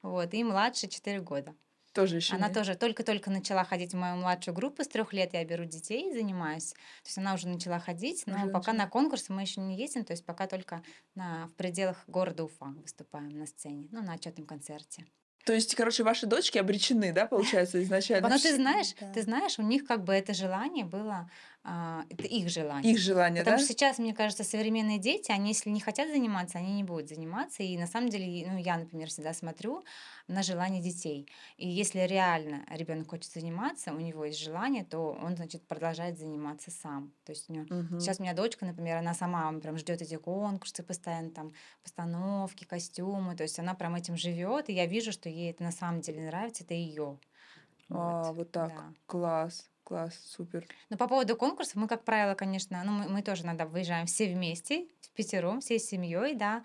Вот, и младше 4 года. Тоже еще. Она нет? тоже только-только начала ходить в мою младшую группу. С трех лет я беру детей и занимаюсь. То есть она уже начала ходить, но уже пока начала. на конкурсы мы еще не ездим, то есть пока только на, в пределах города Уфа выступаем на сцене, ну, на отчетном концерте. То есть, короче, ваши дочки обречены, да, получается, изначально? Но ты знаешь, ты знаешь, у них как бы это желание было это их желание. Их желание, Потому да? что сейчас, мне кажется, современные дети, они, если не хотят заниматься, они не будут заниматься. И на самом деле, ну, я, например, всегда смотрю на желание детей. И если реально ребенок хочет заниматься, у него есть желание, то он, значит, продолжает заниматься сам. То есть у него... угу. сейчас у меня дочка, например, она сама прям ждет эти конкурсы постоянно, там, постановки, костюмы. То есть она прям этим живет, и я вижу, что ей это на самом деле нравится, это ее. А, Вот, вот так. да. Класс, класс, супер. Но по поводу конкурсов, мы, как правило, конечно, ну, мы, мы тоже иногда выезжаем все вместе, в пятером, всей семьей, да,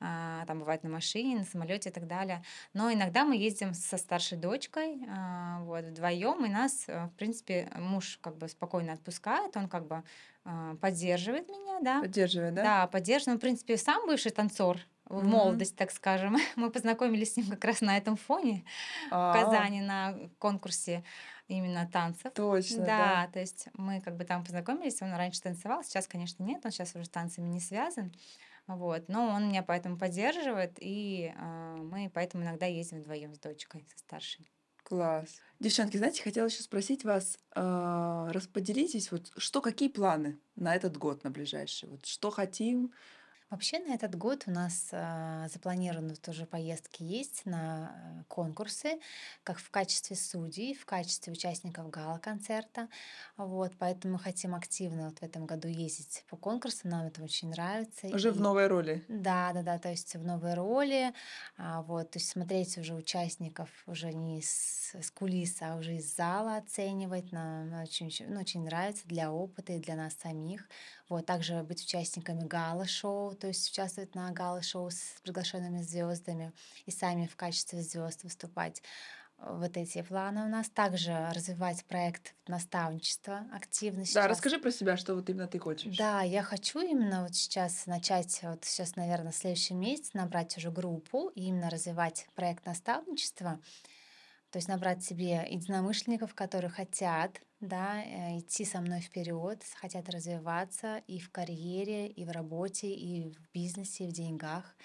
а, там бывает на машине, на самолете и так далее. Но иногда мы ездим со старшей дочкой, а, вот, вдвоем, и нас, э, в принципе, муж как бы спокойно отпускает, он как бы а, поддерживает меня, да, Поддерживает, да? да, поддерживает. Он, в принципе, сам бывший танцор в Мгм. молодости, так скажем. [LAUGHS] Мы познакомились с ним как раз на этом фоне в А, Казани на конкурсе именно танцев. точно, да. Да, то есть мы как бы там познакомились, он раньше танцевал, сейчас, конечно, нет, он сейчас уже с танцами не связан, вот, но он меня поэтому поддерживает, и а, мы поэтому иногда ездим вдвоем с дочкой, со старшей. Класс. Девчонки, знаете, хотела еще спросить вас, а, расподелитесь, вот что, какие планы на этот год, на ближайший? Вот что хотим? Вообще на этот год у нас а, запланированы тоже поездки есть на э, конкурсы, как в качестве судей, в качестве участников гала-концерта. Вот, поэтому мы хотим активно вот в этом году ездить по конкурсам, нам это очень нравится. Уже в и- новой роли. Да, да, да, то есть в новой роли, а, вот, то есть смотреть уже участников уже не с, с кулис, а уже из зала оценивать, нам очень- ну, очень нравится для опыта и для нас самих. Вот, также быть участниками гала-шоу, то есть участвовать на гала-шоу с приглашенными звездами и сами в качестве звезд выступать. Вот эти планы у нас. Также развивать проект наставничества активно Да, сейчас. расскажи про себя, что вот именно ты хочешь. Да, я хочу именно вот сейчас начать, вот сейчас, наверное, в следующем месяце набрать уже группу и именно развивать проект наставничества. То есть набрать себе единомышленников, которые хотят да, э, идти со мной вперед, хотят развиваться и в карьере, и в работе, и в бизнесе, и в деньгах.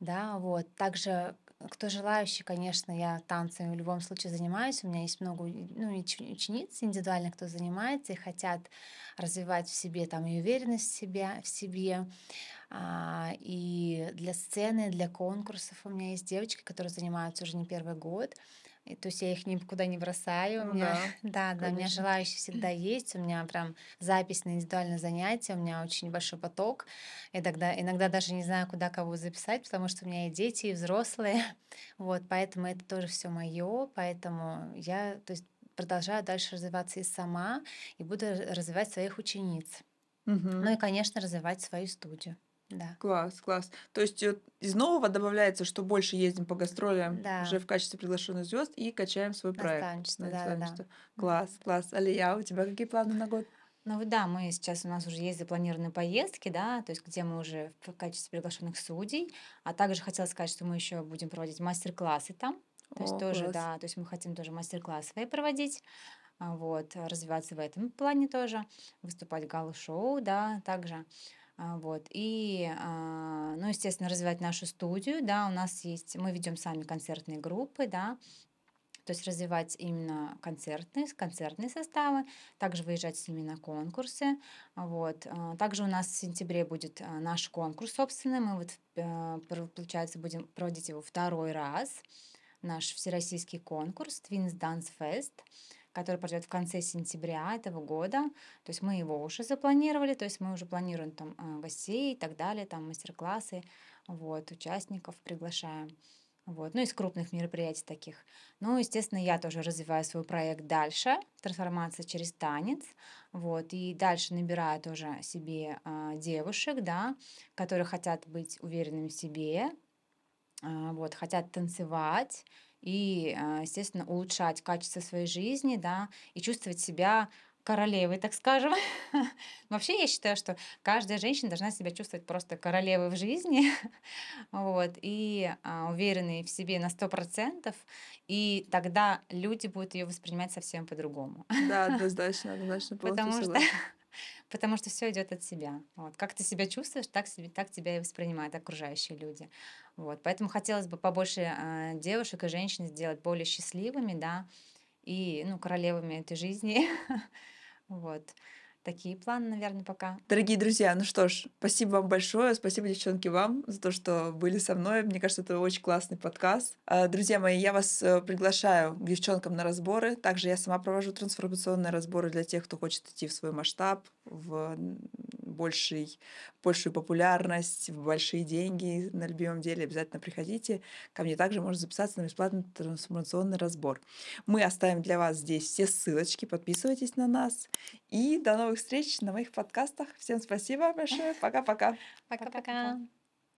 Да, вот. Также, кто желающий, конечно, я танцами в любом случае занимаюсь. У меня есть много ну, уч- учениц индивидуально, кто занимается и хотят развивать в себе там и уверенность в себе, в себе. А, и для сцены, для конкурсов у меня есть девочки, которые занимаются уже не первый год. И, то есть я их никуда не бросаю. Ну у меня, да, [LAUGHS] да, да, у меня желающие всегда [CLEARS THROAT] есть. У меня прям запись на индивидуальное занятие, у меня очень большой поток. И тогда иногда даже не знаю, куда кого записать, потому что у меня и дети, и взрослые. [LAUGHS] Вот, поэтому это тоже все мое. Поэтому я, то есть, продолжаю дальше развиваться и сама, и буду развивать своих учениц. Мгм. Ну и, конечно, развивать свою студию. Да. Класс, класс. То есть э, из нового добавляется, что больше ездим по гастролям Да. уже в качестве приглашенных звезд и качаем свой проект. Наставничество, на да-да-да. наставничество. Класс, класс. Алия, у тебя какие планы на год? Ну да, мы сейчас у нас уже есть запланированные поездки, да, то есть где мы уже в качестве приглашенных судей, а также хотела сказать, что мы еще будем проводить мастер-классы там, то есть О, тоже, класс. да, то есть мы хотим тоже мастер-классы свои проводить, а, вот, а, развиваться в этом плане тоже, выступать в гала-шоу, да, также, а, вот, и, а, ну, естественно, развивать нашу студию, да, у нас есть, мы ведем сами концертные группы, да, то есть развивать именно концертные, концертные составы, также выезжать с ними на конкурсы. Вот. а, Также у нас в сентябре будет а, наш конкурс собственный. Мы вот, получается, будем проводить его второй раз. Наш всероссийский конкурс Twins Dance Fest, который пройдет в конце сентября этого года. То есть мы его уже запланировали, то есть мы уже планируем там а, гостей и так далее, там мастер-классы, вот, участников приглашаем. Вот. Ну, из крупных мероприятий таких. Ну, естественно, я тоже развиваю свой проект дальше, трансформация через танец, вот, и дальше набираю тоже себе а, девушек, да, которые хотят быть уверенными в себе, а, вот, хотят танцевать и, а, естественно, улучшать качество своей жизни, да, и чувствовать себя королевой, так скажем. [LAUGHS] Вообще, я считаю, что каждая женщина должна себя чувствовать просто королевой в жизни, [LAUGHS] вот, и а, уверенной в себе на сто процентов, и тогда люди будут ее воспринимать совсем по-другому. Да, [LAUGHS] однозначно, однозначно Потому что. Потому что все идет от себя. Вот. Как ты себя чувствуешь, так, себе, так тебя и воспринимают окружающие люди. Вот. Поэтому хотелось бы побольше а, девушек и женщин сделать более счастливыми, да, и ну, королевами этой жизни. [LAUGHS] Вот такие планы, наверное, пока. Дорогие друзья, ну что ж, спасибо вам большое. Спасибо, девчонки, вам за то, что были со мной. Мне кажется, это очень классный подкаст. А, друзья мои, я вас э, приглашаю к девчонкам на разборы. Также я сама провожу трансформационные разборы для тех, кто хочет идти в свой масштаб, в больший, большую популярность, в большие деньги на любимом деле. Обязательно приходите. Ко мне также можно записаться на бесплатный трансформационный разбор. Мы оставим для вас здесь все ссылочки. Подписывайтесь на нас. И до новых новых встреч на моих подкастах. Всем спасибо большое. Пока-пока. Пока-пока.